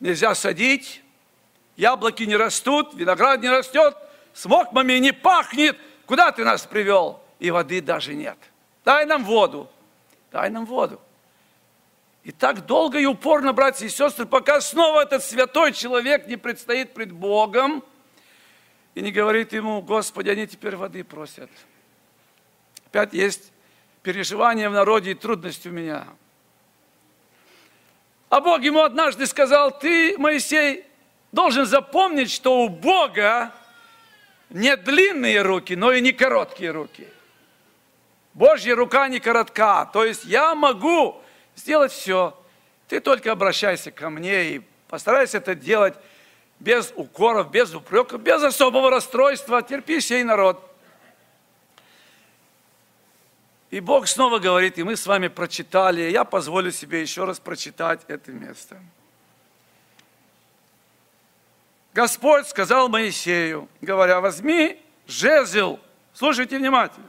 Нельзя садить, яблоки не растут, виноград не растет, с мокмами не пахнет. Куда ты нас привел? И воды даже нет. Дай нам воду, дай нам воду. И так долго и упорно, братья и сестры, пока снова этот святой человек не предстоит пред Богом и не говорит ему, Господи, они теперь воды просят. Опять есть переживания в народе и трудности у меня. А Бог ему однажды сказал, ты, Моисей, должен запомнить, что у Бога не длинные руки, но и не короткие руки. Божья рука не коротка. То есть я могу сделать все. Ты только обращайся ко мне и постарайся это делать без укоров, без упреков, без особого расстройства. Терпи сей народ. И Бог снова говорит, и мы с вами прочитали, я позволю себе еще раз прочитать это место. Господь сказал Моисею, говоря, возьми жезл, слушайте внимательно,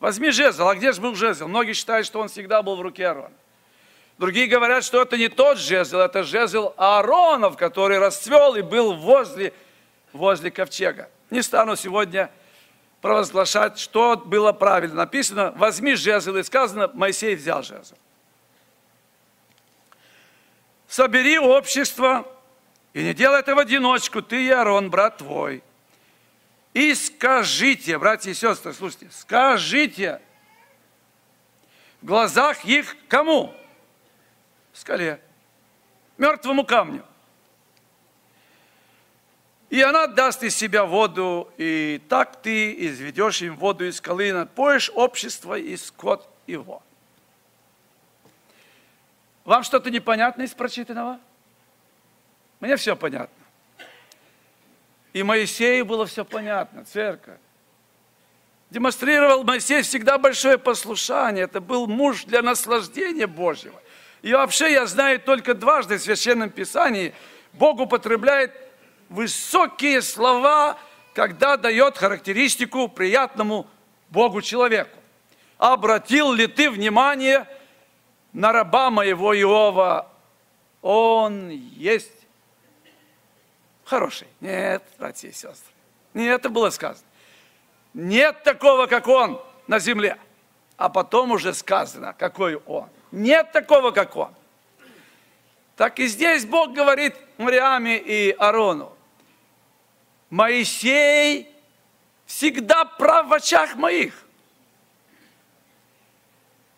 возьми жезл, а где же был жезл? Многие считают, что он всегда был в руке Аарона. Другие говорят, что это не тот жезл, это жезл Ааронов, который расцвел и был возле, возле ковчега. Не стану сегодня провозглашать, что было правильно. Написано, возьми жезл, и сказано, Моисей взял жезл. Собери общество, и не делай это в одиночку, ты и Аарон, брат твой. И скажите, братья и сестры, слушайте, скажите в глазах их кому? Скале, мертвому камню. И она даст из себя воду, и так ты изведешь им воду из скалы, напоишь общество и скот его. Вам что-то непонятно из прочитанного? Мне все понятно. И Моисею было все понятно, церковь. Демонстрировал Моисей всегда большое послушание. Это был муж для наслаждения Божьего. И вообще я знаю только дважды в Священном Писании Бог употребляет высокие слова, когда дает характеристику приятному Богу человеку. Обратил ли ты внимание на раба моего Иова? Он есть хороший. Нет, братья и сестры. Не это было сказано. Нет такого, как он на земле. А потом уже сказано, какой он. Нет такого, как он. Так и здесь Бог говорит Мариаме и Арону. Моисей всегда прав в очах моих.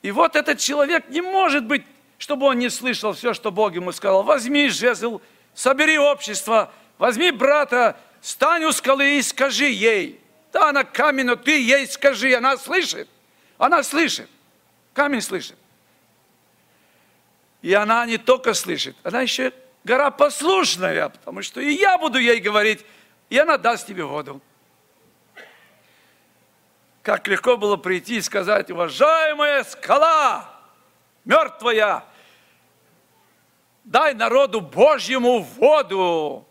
И вот этот человек не может быть, чтобы он не слышал все, что Бог ему сказал. Возьми жезл, собери общество, возьми брата, стань у скалы и скажи ей. Да, она камень, но ты ей скажи, она слышит. Она слышит. Камень слышит. И она не только слышит, она еще гора послушная, потому что и я буду ей говорить, и она даст тебе воду. Как легко было прийти и сказать, уважаемая скала, мертвая, дай народу Божьему воду.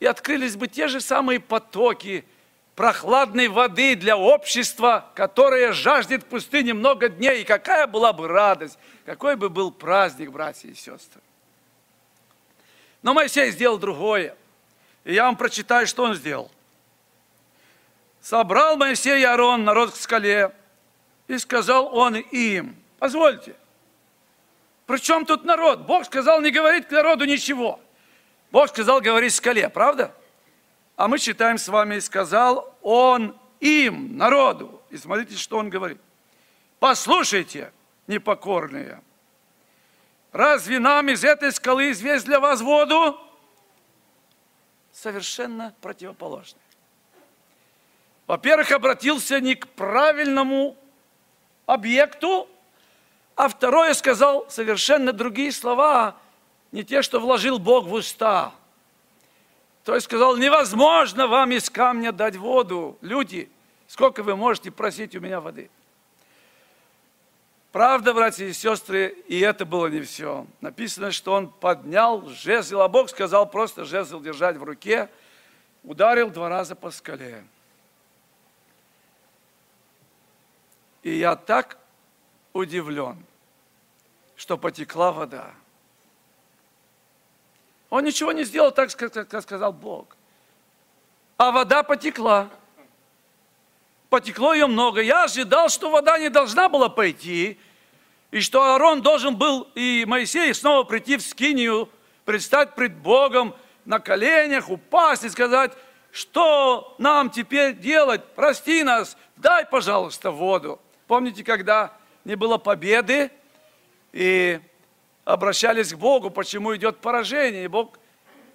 И открылись бы те же самые потоки прохладной воды для общества, которое жаждет в пустыне много дней. И какая была бы радость, какой бы был праздник, братья и сестры. Но Моисей сделал другое. И я вам прочитаю, что он сделал. Собрал Моисей и Аарон народ к скале, и сказал он им, позвольте, при чем тут народ? Бог сказал не говорить к народу ничего. Бог сказал говорить скале, правда? А мы читаем с вами, сказал он им, народу. И смотрите, что он говорит. Послушайте, непокорные, разве нам из этой скалы известь для вас воду? Совершенно противоположное. Во-первых, обратился не к правильному объекту, а второе сказал совершенно другие слова, не те, что вложил Бог в уста. То есть сказал, невозможно вам из камня дать воду. Люди, сколько вы можете просить у меня воды? Правда, братья и сестры, и это было не все. Написано, что он поднял жезл, а Бог сказал просто жезл держать в руке, ударил два раза по скале. И я так удивлен, что потекла вода. Он ничего не сделал так, как сказал Бог. А вода потекла. Потекло ее много. Я ожидал, что вода не должна была пойти, и что Аарон должен был и Моисей снова прийти в скинию, предстать пред Богом на коленях, упасть и сказать, что нам теперь делать? Прости нас, дай, пожалуйста, воду. Помните, когда не было победы, и обращались к Богу, почему идет поражение, и Бог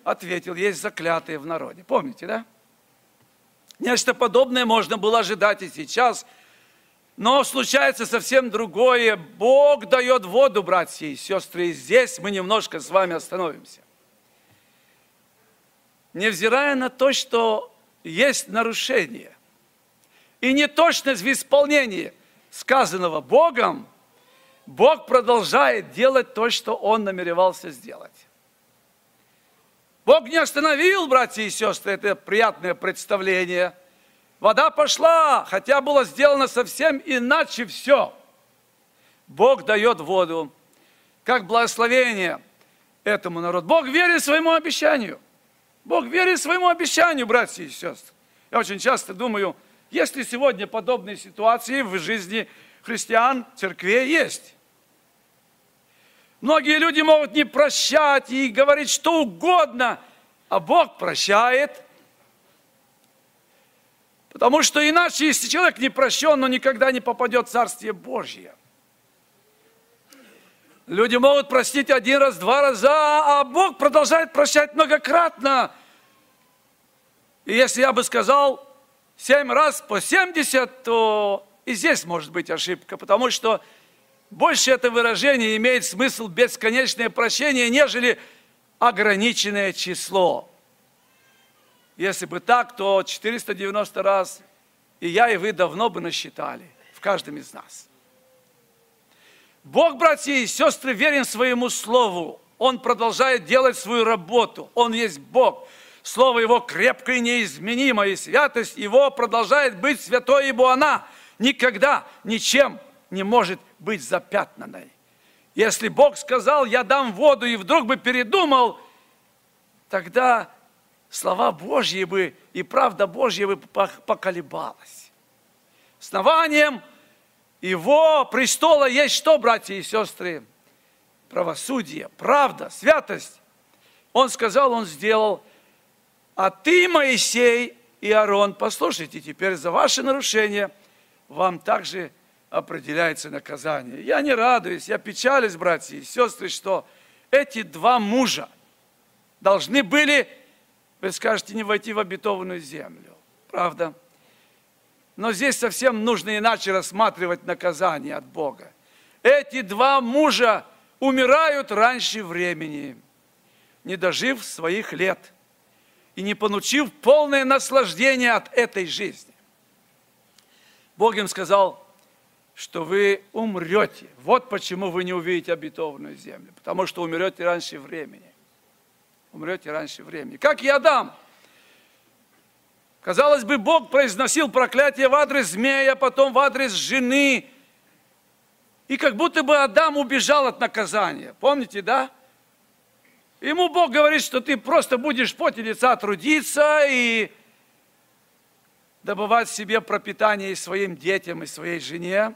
ответил, есть заклятые в народе. Помните, да? Нечто подобное можно было ожидать и сейчас, но случается совсем другое. Бог дает воду, братья и сестры, и здесь мы немножко с вами остановимся. Невзирая на то, что есть нарушение и неточность в исполнении сказанного Богом, Бог продолжает делать то, что Он намеревался сделать. Бог не остановил, братья и сестры, это приятное представление. Вода пошла, хотя было сделано совсем иначе все. Бог дает воду, как благословение этому народу. Бог верит своему обещанию. Бог верит своему обещанию, братья и сестры. Я очень часто думаю, есть ли сегодня подобные ситуации в жизни христиан, церквей? Есть. Многие люди могут не прощать и говорить что угодно, а Бог прощает. Потому что иначе, если человек не прощен, он никогда не попадет в Царствие Божье. Люди могут простить один раз, два раза, а Бог продолжает прощать многократно. И если я бы сказал семь раз по 70, то и здесь может быть ошибка, потому что больше это выражение имеет смысл бесконечное прощение, нежели ограниченное число. Если бы так, то 490 раз и я, и вы давно бы насчитали в каждом из нас. Бог, братья и сестры, верен своему Слову. Он продолжает делать свою работу. Он есть Бог. Слово Его крепко и неизменимо, и святость Его продолжает быть святой, ибо она никогда ничем не может быть запятнанной. Если Бог сказал, я дам воду, и вдруг бы передумал, тогда слова Божьи бы и правда Божья бы поколебалась. Основанием его престола есть что, братья и сестры? Правосудие, правда, святость. Он сказал, он сделал. А ты, Моисей и Аарон, послушайте, теперь за ваши нарушения вам также определяется наказание. Я не радуюсь, я печалюсь, братья и сестры, что эти два мужа должны были, вы скажете, не войти в обетованную землю. Правда? Но здесь совсем нужно иначе рассматривать наказание от Бога. Эти два мужа умирают раньше времени, не дожив своих лет и не получив полное наслаждение от этой жизни. Бог им сказал, что вы умрете. Вот почему вы не увидите обетованную землю. Потому что умрете раньше времени. Умрете раньше времени. Как и Адам – Казалось бы, Бог произносил проклятие в адрес змея, потом в адрес жены. И как будто бы Адам убежал от наказания. Помните, да? Ему Бог говорит, что ты просто будешь поте лица трудиться и добывать себе пропитание и своим детям, и своей жене.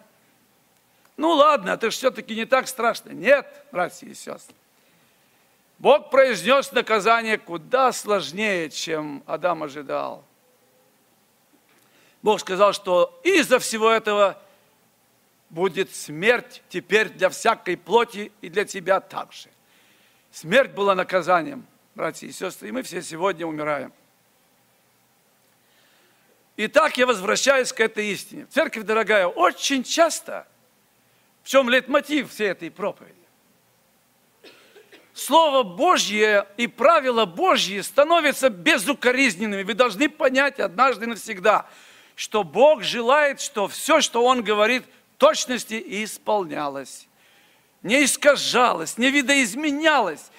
Ну ладно, это же все-таки не так страшно. Нет, братья и сестры. Бог произнес наказание куда сложнее, чем Адам ожидал. Бог сказал, что из-за всего этого будет смерть теперь для всякой плоти и для тебя также. Смерть была наказанием, братья и сестры, и мы все сегодня умираем. Итак, я возвращаюсь к этой истине. Церковь, дорогая, очень часто, в чем лейтмотив всей этой проповеди? Слово Божье и правила Божьи становятся безукоризненными. Вы должны понять однажды навсегда – что Бог желает, что все, что Он говорит, точности исполнялось. Не искажалось, не видоизменялось,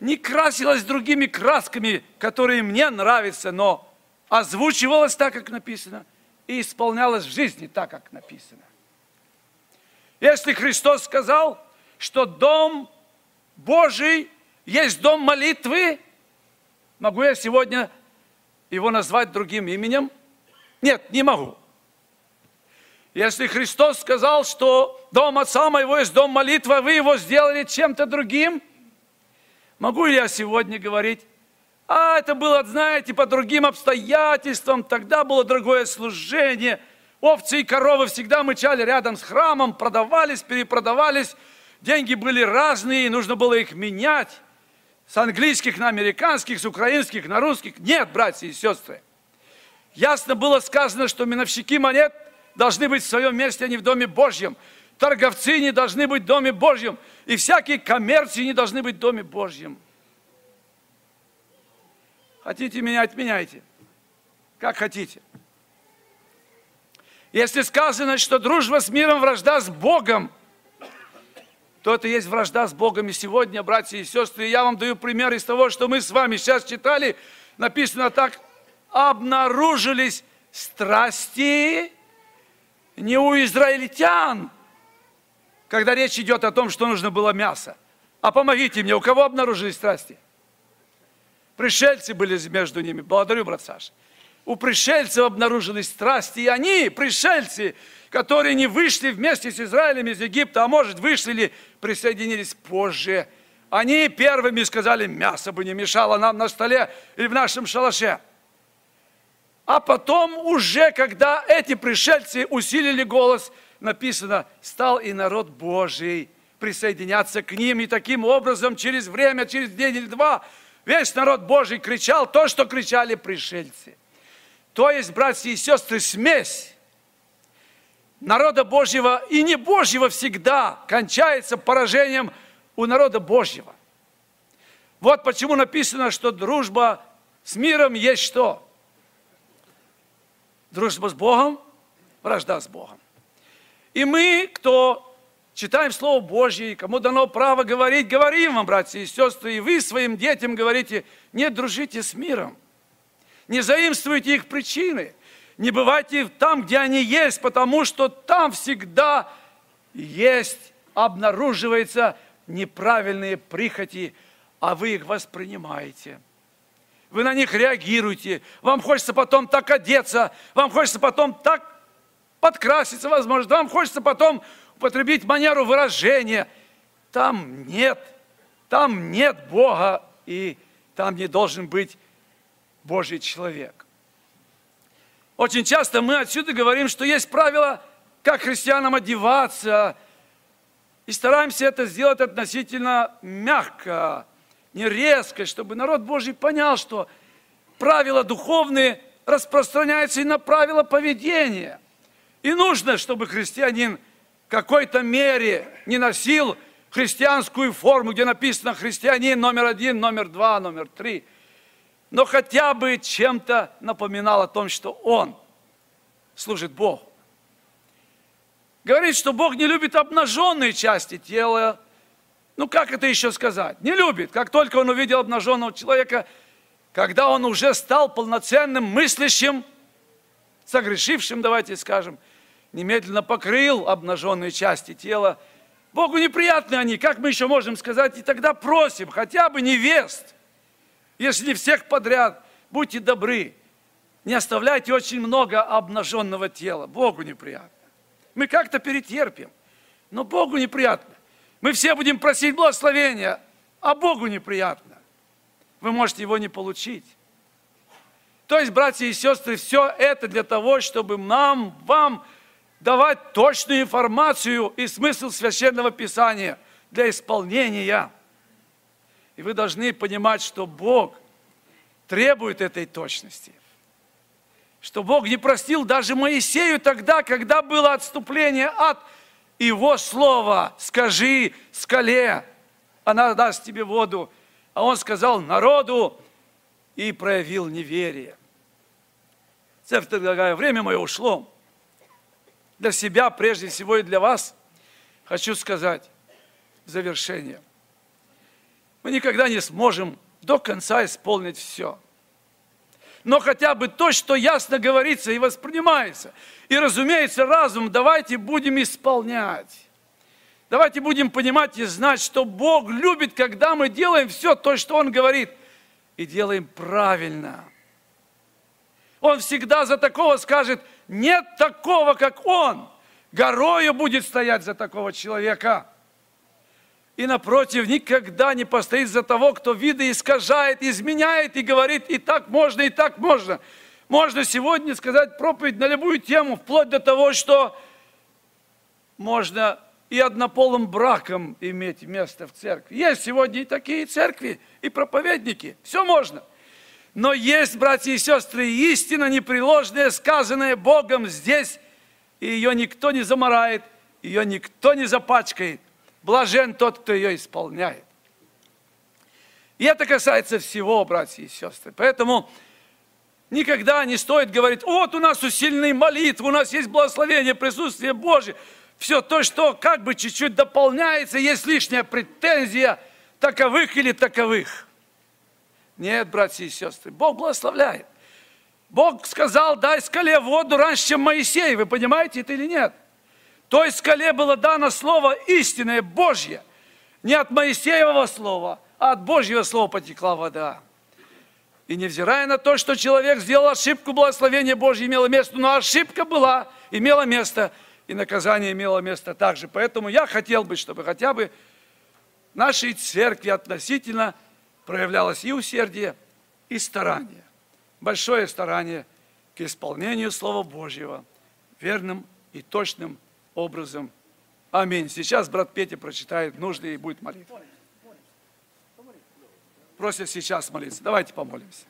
не красилось другими красками, которые мне нравятся, но озвучивалось так, как написано, и исполнялось в жизни так, как написано. Если Христос сказал, что дом Божий есть дом молитвы, могу я сегодня его назвать другим именем – нет, не могу. Если Христос сказал, что дом Отца моего есть дом молитвы, а вы его сделали чем-то другим, могу ли я сегодня говорить, а это было, знаете, по другим обстоятельствам, тогда было другое служение, овцы и коровы всегда мычали рядом с храмом, продавались, перепродавались, деньги были разные, нужно было их менять, с английских на американских, с украинских на русских. Нет, братья и сестры, Ясно было сказано, что миновщики монет должны быть в своем месте, а не в Доме Божьем. Торговцы не должны быть в Доме Божьем. И всякие коммерции не должны быть в Доме Божьем. Хотите менять, меняйте. Как хотите. Если сказано, что дружба с миром, вражда с Богом, то это есть вражда с Богом. И сегодня, братья и сестры, я вам даю пример из того, что мы с вами сейчас читали. Написано так, обнаружились страсти не у израильтян, когда речь идет о том, что нужно было мясо. А помогите мне, у кого обнаружились страсти? Пришельцы были между ними. Благодарю, брат Саша. У пришельцев обнаружились страсти, и они, пришельцы, которые не вышли вместе с Израилем из Египта, а может, вышли или присоединились позже, они первыми сказали, мясо бы не мешало нам на столе или в нашем шалаше. А потом уже, когда эти пришельцы усилили голос, написано, стал и народ Божий присоединяться к ним. И таким образом, через время, через день или два, весь народ Божий кричал то, что кричали пришельцы. То есть, братья и сестры, смесь народа Божьего и не Божьего всегда кончается поражением у народа Божьего. Вот почему написано, что дружба с миром есть что? Дружба с Богом, вражда с Богом. И мы, кто читаем Слово Божье, кому дано право говорить, говорим вам, братья и сестры, и вы своим детям говорите, не дружите с миром, не заимствуйте их причины, не бывайте там, где они есть, потому что там всегда есть, обнаруживаются неправильные прихоти, а вы их воспринимаете. Вы на них реагируете. Вам хочется потом так одеться, вам хочется потом так подкраситься, возможно, вам хочется потом употребить манеру выражения. Там нет, там нет Бога, и там не должен быть Божий человек. Очень часто мы отсюда говорим, что есть правила, как христианам одеваться, и стараемся это сделать относительно мягко, не резко, чтобы народ Божий понял, что правила духовные распространяются и на правила поведения. И нужно, чтобы христианин в какой-то мере не носил христианскую форму, где написано христианин номер один, номер два, номер три, но хотя бы чем-то напоминал о том, что он служит Богу. Говорит, что Бог не любит обнаженные части тела. Ну, как это еще сказать? Не любит. Как только он увидел обнаженного человека, когда он уже стал полноценным мыслящим, согрешившим, давайте скажем, немедленно покрыл обнаженные части тела. Богу неприятны они, как мы еще можем сказать? И тогда просим, хотя бы невест, если не всех подряд, будьте добры, не оставляйте очень много обнаженного тела. Богу неприятно. Мы как-то перетерпим, но Богу неприятно. Мы все будем просить благословения, а Богу неприятно. Вы можете его не получить. То есть, братья и сестры, все это для того, чтобы нам, вам давать точную информацию и смысл священного писания для исполнения. И вы должны понимать, что Бог требует этой точности что Бог не простил даже Моисею тогда, когда было отступление от Его слова. Скажи скале, она даст тебе воду. А он сказал народу и проявил неверие. Церковь, дорогая, время мое ушло. Для себя, прежде всего, и для вас хочу сказать завершение. Мы никогда не сможем до конца исполнить все – но хотя бы то, что ясно говорится и воспринимается. И, разумеется, разум давайте будем исполнять. Давайте будем понимать и знать, что Бог любит, когда мы делаем все то, что Он говорит, и делаем правильно. Он всегда за такого скажет, нет такого, как Он. Горою будет стоять за такого человека – и напротив, никогда не постоит за того, кто виды искажает, изменяет и говорит, и так можно, и так можно. Можно сегодня сказать проповедь на любую тему, вплоть до того, что можно и однополым браком иметь место в церкви. Есть сегодня и такие церкви, и проповедники. Все можно. Но есть, братья и сестры, истина непреложная, сказанная Богом здесь, и ее никто не заморает, ее никто не запачкает. Блажен тот, кто ее исполняет. И это касается всего, братья и сестры. Поэтому никогда не стоит говорить, вот у нас усиленные молитвы, у нас есть благословение, присутствие Божие. Все то, что как бы чуть-чуть дополняется, есть лишняя претензия таковых или таковых. Нет, братья и сестры, Бог благословляет. Бог сказал, дай скале воду раньше, чем Моисей. Вы понимаете это или нет? Той скале было дано слово истинное, Божье. Не от Моисеевого слова, а от Божьего слова потекла вода. И невзирая на то, что человек сделал ошибку, благословение Божье имело место, но ошибка была, имела место, и наказание имело место также. Поэтому я хотел бы, чтобы хотя бы нашей церкви относительно проявлялось и усердие, и старание. Большое старание к исполнению Слова Божьего верным и точным образом. Аминь. Сейчас брат Петя прочитает нужды и будет молитва. Просят сейчас молиться. Давайте помолимся.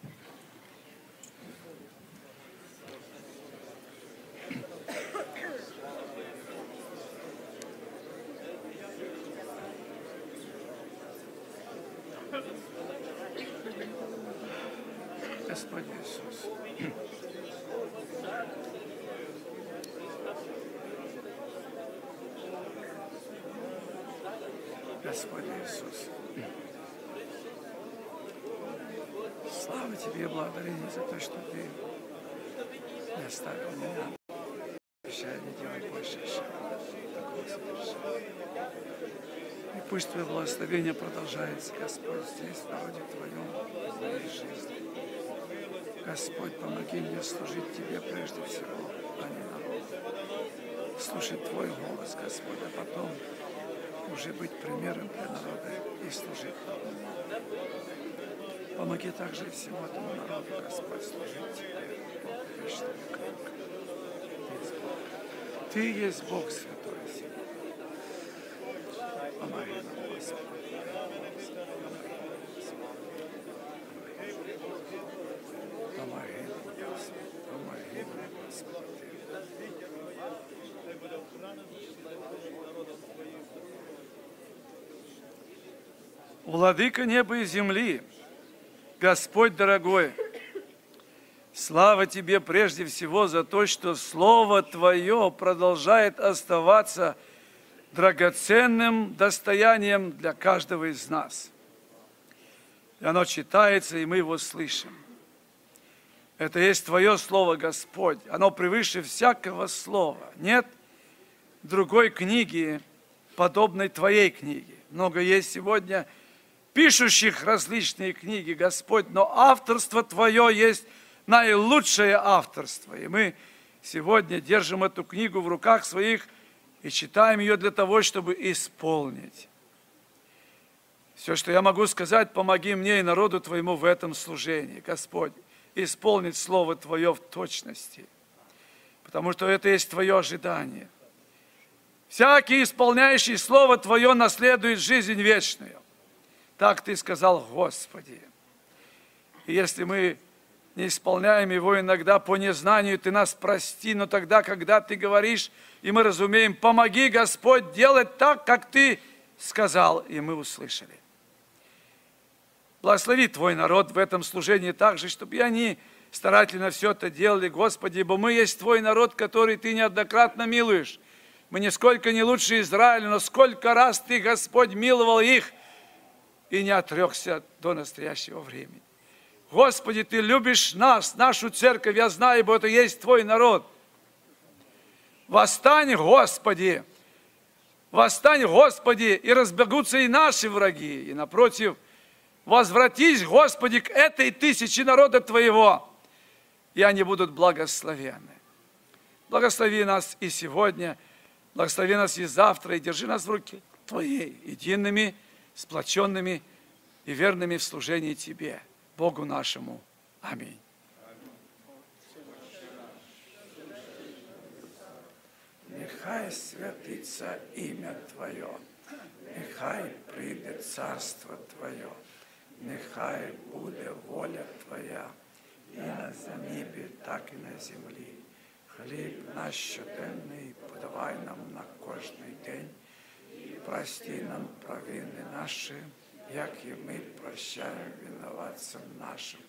Господи Иисус. Слава Тебе и благодарение за то, что Ты не оставил меня. Обещай не делать больше такого совершения. И пусть Твое благословение продолжается, Господь, здесь, в народе Твоем, в моей жизни. Господь, помоги мне служить Тебе прежде всего, а не народу. Слушать Твой голос, Господь, а потом уже быть примером для народа и служить. Помоги также всему этому народу, Господь, служить Тебе. Ты есть Бог. Ты есть Бог святой и сильный. Помоги нам, Господи. Помоги нам, Господи. Помоги нам, Господи. Владыка неба и земли, Господь дорогой, слава Тебе прежде всего за то, что Слово Твое продолжает оставаться драгоценным достоянием для каждого из нас. И оно читается, и мы его слышим. Это есть Твое Слово, Господь. Оно превыше всякого слова. Нет другой книги, подобной Твоей книге. Много есть сегодня пишущих различные книги, Господь, но авторство Твое есть наилучшее авторство. И мы сегодня держим эту книгу в руках своих и читаем ее для того, чтобы исполнить. Все, что я могу сказать, помоги мне и народу Твоему в этом служении, Господь, исполнить Слово Твое в точности, потому что это есть Твое ожидание. Всякий, исполняющий Слово Твое, наследует жизнь вечную. Так Ты сказал, Господи. И если мы не исполняем его иногда по незнанию, Ты нас прости, но тогда, когда Ты говоришь, и мы разумеем, помоги, Господь, делать так, как Ты сказал, и мы услышали. Благослови Твой народ в этом служении так же, чтобы и они старательно все это делали, Господи, ибо мы есть Твой народ, который Ты неоднократно милуешь. Мы нисколько не лучше Израиля, но сколько раз Ты, Господь, миловал их и не отрекся до настоящего времени. Господи, Ты любишь нас, нашу церковь, я знаю, ибо это есть Твой народ. Восстань, Господи, восстань, Господи, и разбегутся и наши враги, и напротив, возвратись, Господи, к этой тысяче народа Твоего, и они будут благословенны. Благослови нас и сегодня, благослови нас и завтра, и держи нас в руке Твоей, едиными, сплоченными и верными в служении Тебе, Богу нашему. Аминь. Нехай святиться ім'я Твоє, нехай прийде царство Твоє, нехай буде воля Твоя, і на небі, так і на землі. Хліб наш щоденний подавай нам на кожний день, і Прости нам провины наши, як і ми прощаємо винуватцям нашим.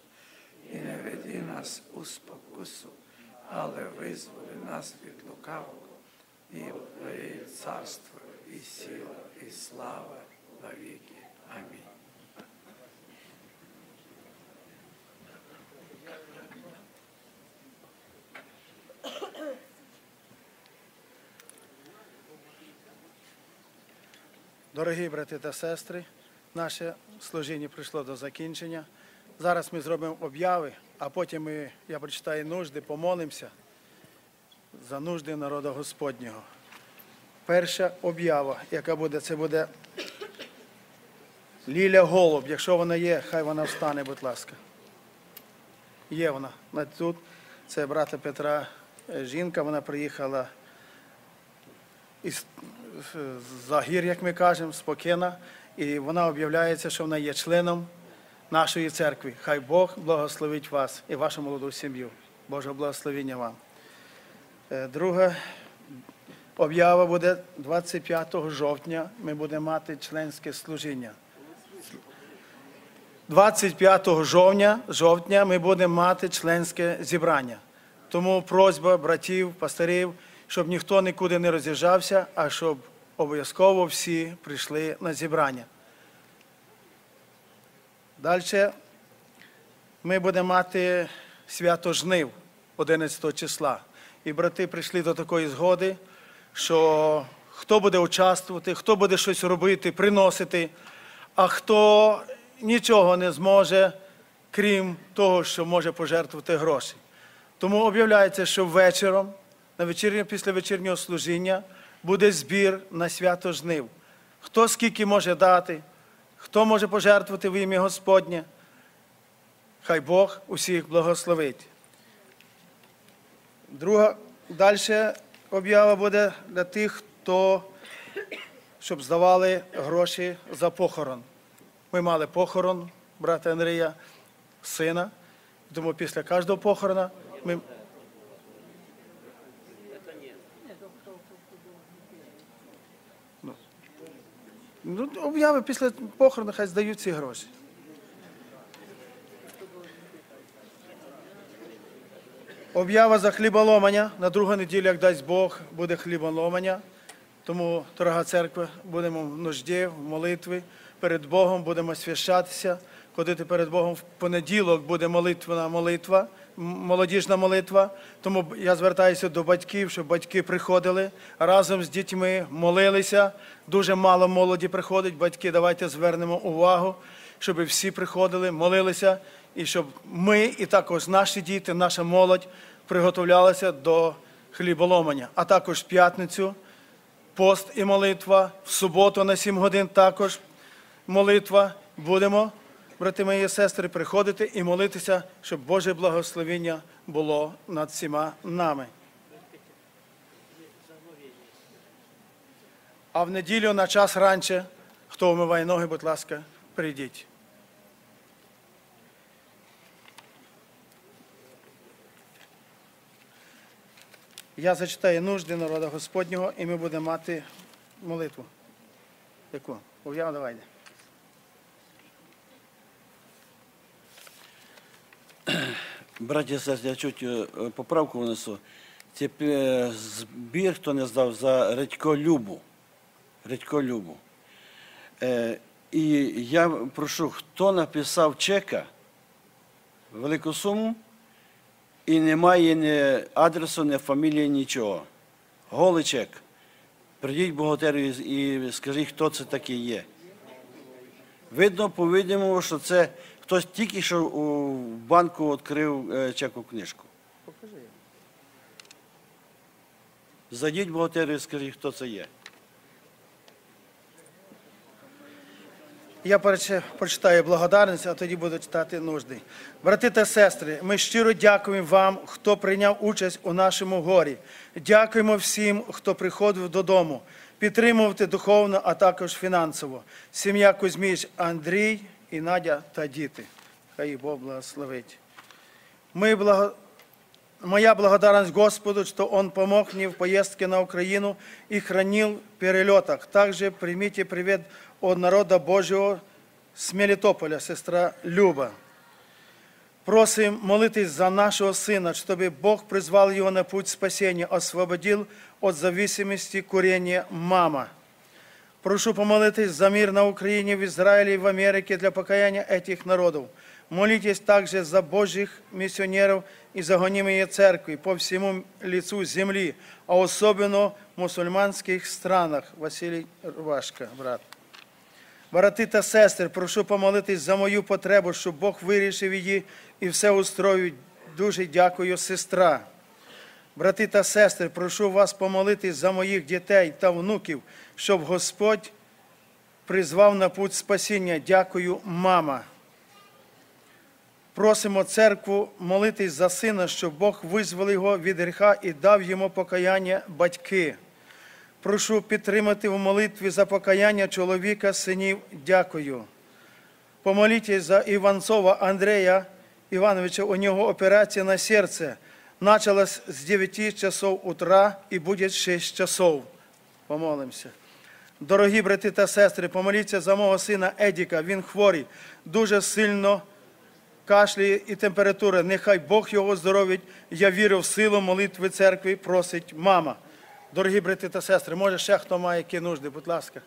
І не веди нас у спокусу, але визволи нас від лукавого. І Твоє царство, і сила, і слава навіки. Амінь. Дорогі брати та сестри, наше служіння прийшло до закінчення. Зараз ми зробимо обяви, а потім ми, я прочитаю нужди, помолимося за нужди народу Господнього. Перша об'ява, яка буде, це буде Ліля Голуб. Якщо вона є, хай вона встане, будь ласка. Є вона. На- Тут це брата Петра е, жінка, вона приїхала із Загір, як ми кажемо, спокійна, і вона об'являється, що вона є членом нашої церкви. Хай Бог благословить вас і вашу молоду сім'ю. Боже благословення вам. Е, Друга об'ява буде 25 жовтня. Ми будемо мати членське служіння. 25 жовтня, жовтня ми будемо мати членське зібрання. Тому просьба братів, пастирів, щоб ніхто нікуди не роз'їжджався, а щоб обов'язково всі прийшли на зібрання. Далі ми будемо мати свято жнив 11 числа. І брати прийшли до такої згоди, що хто буде участвувати, хто буде щось робити, приносити, а хто нічого не зможе, крім того, що може пожертвувати гроші. Тому об'являється, що вечором, на вечірнє, після вечірнього служіння, буде збір на свято жнив. Хто скільки може дати, хто може пожертвувати в ім'я Господнє, хай Бог усіх благословить. Друга далі об'ява буде для тих, хто щоб здавали гроші за похорон. Ми мали похорон брата Андрія, сина. Тому після кожного похорона ми. Ну, об'яви після похорону хай здають ці гроші. Об'ява за хліболомання. На другу неділю, як дасть Бог, буде хліболомання. Тому, дорога церква, будемо в нужді, в молитві перед Богом, будемо свящатися, ходити перед Богом в понеділок буде молитвена молитва, молодіжна молитва. Тому я звертаюся до батьків, щоб батьки приходили разом з дітьми, молилися. Дуже мало молоді приходить. Батьки, давайте звернемо увагу, щоб всі приходили, молилися, і щоб ми, і також наші діти, наша молодь приготовлялися до хліболомання. А також в п'ятницю пост і молитва, в суботу на 7 годин також молитва. Будемо, брати мої сестри, приходити і молитися, щоб Боже благословення було над всіма нами. А в неділю на час раніше, хто вмиває ноги, будь ласка, прийдіть. Я зачитаю нужди народа Господнього, і ми будемо мати молитву. Яку? Ув'яв, давайте. Браті я чуть е, поправку внесу. Це збір, хто не здав, за Редько Любу. Редько Любу. І я прошу, хто написав чека, велику суму, і немає ні адресу, ні фамілії, нічого. Голий чек. Прийдіть в бухгалтерію і скажіть, хто це такий є. Видно, по-видимому, що це хтось тільки що у банку відкрив е, чеку книжку. Покажи. Зайдіть в бухгалтерію і скажіть, хто це є. Я прочитаю благодарність, а тоді буду читати нужди. Брати та сестри, ми щиро дякуємо вам, хто прийняв участь у нашому горі. Дякуємо всім, хто приходив додому, підтримувати духовно, а також фінансово. Сім'я Кузьміч, Андрій і Надя та діти. Хай їх Бог благословить. Мы благо... Моя благодарность Господу, что Он помог мне в поездке на Украину и хранил в перелетах. Также примите привет от народа Божьего с Мелитополя, сестра Люба. Просим молитесь за нашего сына, чтобы Бог призвал его на путь спасения, освободил от зависимости курения мама. Прошу помолитесь за мир на Украине, в Израиле и в Америке для покаяния этих народов. Молитесь также за Божьих миссионеров и за гонимые церкви по всему лицу земли, а особенно в мусульманских странах. Василий Рвашка, брат. Брати та сестри, прошу помолитись за мою потребу, щоб Бог вирішив її і все устроїть. Дуже дякую, сестра. Брати та сестри, прошу вас помолитись за моїх дітей та внуків, щоб Господь призвав на путь спасіння. Дякую, мама. Просимо церкву молитись за сина, щоб Бог визволив його від гріха і дав йому покаяння батьки. Прошу підтримати в молитві за покаяння чоловіка, синів. Дякую. Помолітесь за Іванцова Андрея Івановича. У нього операція на серце. Началась з 9 часов утра і буде 6 часов. Помолимося. Дорогі брати та сестри, помоліться за мого сина Едіка. Він хворий, дуже сильно кашлює і температура. Нехай Бог його здоровить. Я вірю в силу молитви церкви, просить мама. Дорогі брати та сестри, може ще хто має які нужди, будь ласка.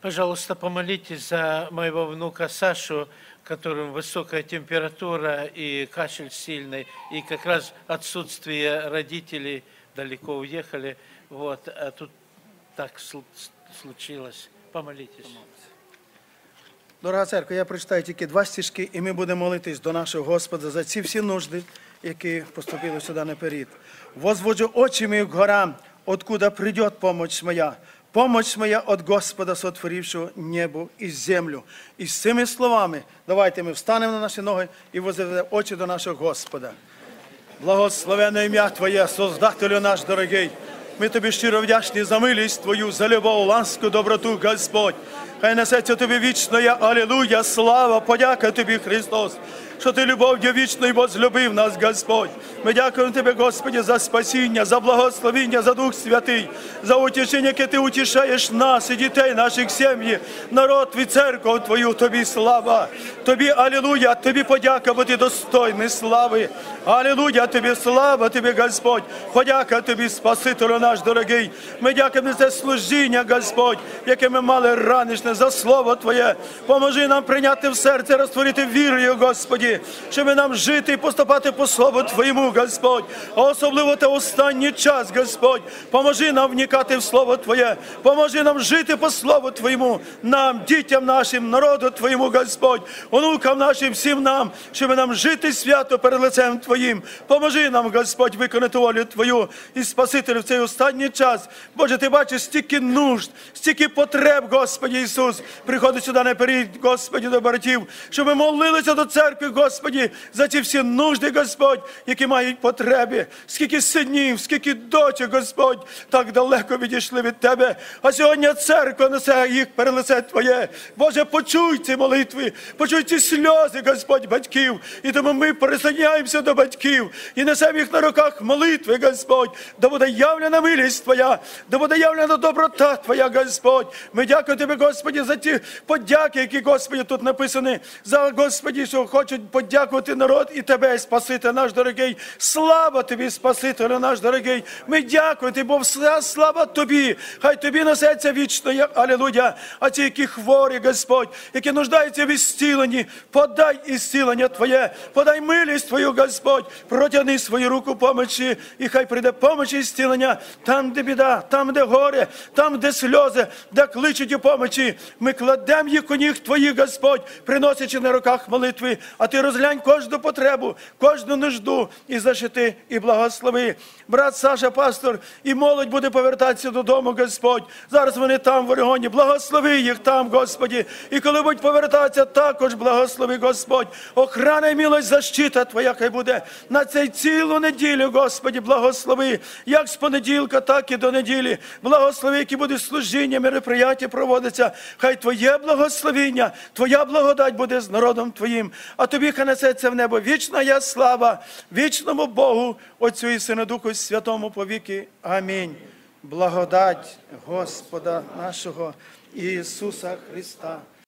Пожалуйста, помолитесь за моего внука Сашу, которому высокая температура и кашель сильный, и как раз отсутствие родителей далеко уехали. Вот, а тут так случилось. Помолитесь. Дорога церква, я прочитаю тільки два стишки, і ми будемо молитись до нашого Господа за ці всі нужди, які поступили сюди наперед. Возводжу очі мої к горам, откуда придет помощь моя. Помощь моя от Господа, сотворившего небо і землю. І з цими словами давайте ми встанемо на наші ноги і возведемо очі до нашого Господа. Благословенне ім'я Твоє, Создателю наш дорогий. Ми тобі щиро вдячні за милість Твою, за любов, ласку, доброту, Господь. Хай несеться тобі вічно, я, алілуя, слава, подяка тобі, Христос, що ти любов'ю вічною возлюбив нас, Господь. Ми дякуємо Тебе, Господі, за спасіння, за благословіння, за Дух Святий, за утішення, яке Ти утішаєш нас і дітей наших сім'ї, народ і церкву Твою, Тобі слава. Тобі, алілуя, Тобі подяка, бо Ти достойний слави. Алілуя, Тобі слава, Тобі, Господь. Подяка Тобі, Спасителю наш дорогий. Ми дякуємо за служіння, Господь, яке ми мали ранішне за Слово Твоє. Поможи нам прийняти в серце, розтворити вірою, Господі, щоб нам жити і поступати по Слову Твоєму, Господь. А особливо те останній час, Господь. Поможи нам вникати в Слово Твоє. Поможи нам жити по Слову Твоєму, нам, дітям нашим, народу Твоєму, Господь, онукам нашим, всім нам, щоб нам жити свято перед лицем Твоїм. Поможи нам, Господь, виконати волю Твою і Спасителю в цей останній час. Боже, ти бачиш стільки нужд, стільки потреб, Господі Ісус. Приходить сюди наперед, Господі, до братів, щоб ми молилися до церкви, Господі, за ці всі нужди, Господь, які мають потреби. Скільки синів, скільки дочок, Господь, так далеко відійшли від Тебе. А сьогодні церква несе їх перед лице Твоє. Боже, почуй ці молитви, почуй ці сльози, Господь, батьків. І тому ми присоединяємося до батьків і несемо їх на руках молитви, Господь. Да буде явлена милість Твоя, да буде явлена доброта Твоя, Господь. Ми дякуємо Тобі, Господі, за ті подяки, які, Господі, тут написані. За Господі, що хочуть подякувати народ і Тебе, Спаситель наш дорогий. Слава Тобі, Спасителю наш дорогий. Ми дякуємо Тобі, бо вся слава Тобі. Хай Тобі несеться вічно, як Алілуя. А ті, які хворі, Господь, які нуждаються в ісціленні, подай ісцілення Твоє, подай милість Твою, Господь, протягни свою руку помочі, і хай прийде помочі і зцілення там, де біда, там, де горе, там, де сльози, де кличуть у помочі. Ми кладемо їх у ніг Твоїх, Господь, приносячи на руках молитви, а Ти розглянь кожну потребу, кожну нужду і зашити, і благослови. Брат Саша, пастор, і молодь буде повертатися додому, Господь. Зараз вони там в Орегоні. Благослови їх там, Господі. І коли будуть повертатися, також благослови, Господь. Охрана і милость защита Твоя хай буде на цей цілу неділю, Господі, благослови, як з понеділка, так і до неділі. Благослови, які буде служіння, мероприяття проводиться. Хай Твоє благословіння, Твоя благодать буде з народом Твоїм. А тобі хай несеться в небо вічна я слава, вічному Богу, Отцю і Сину Духу Святому повіки. Амінь. Благодать Господа нашого Ісуса Христа.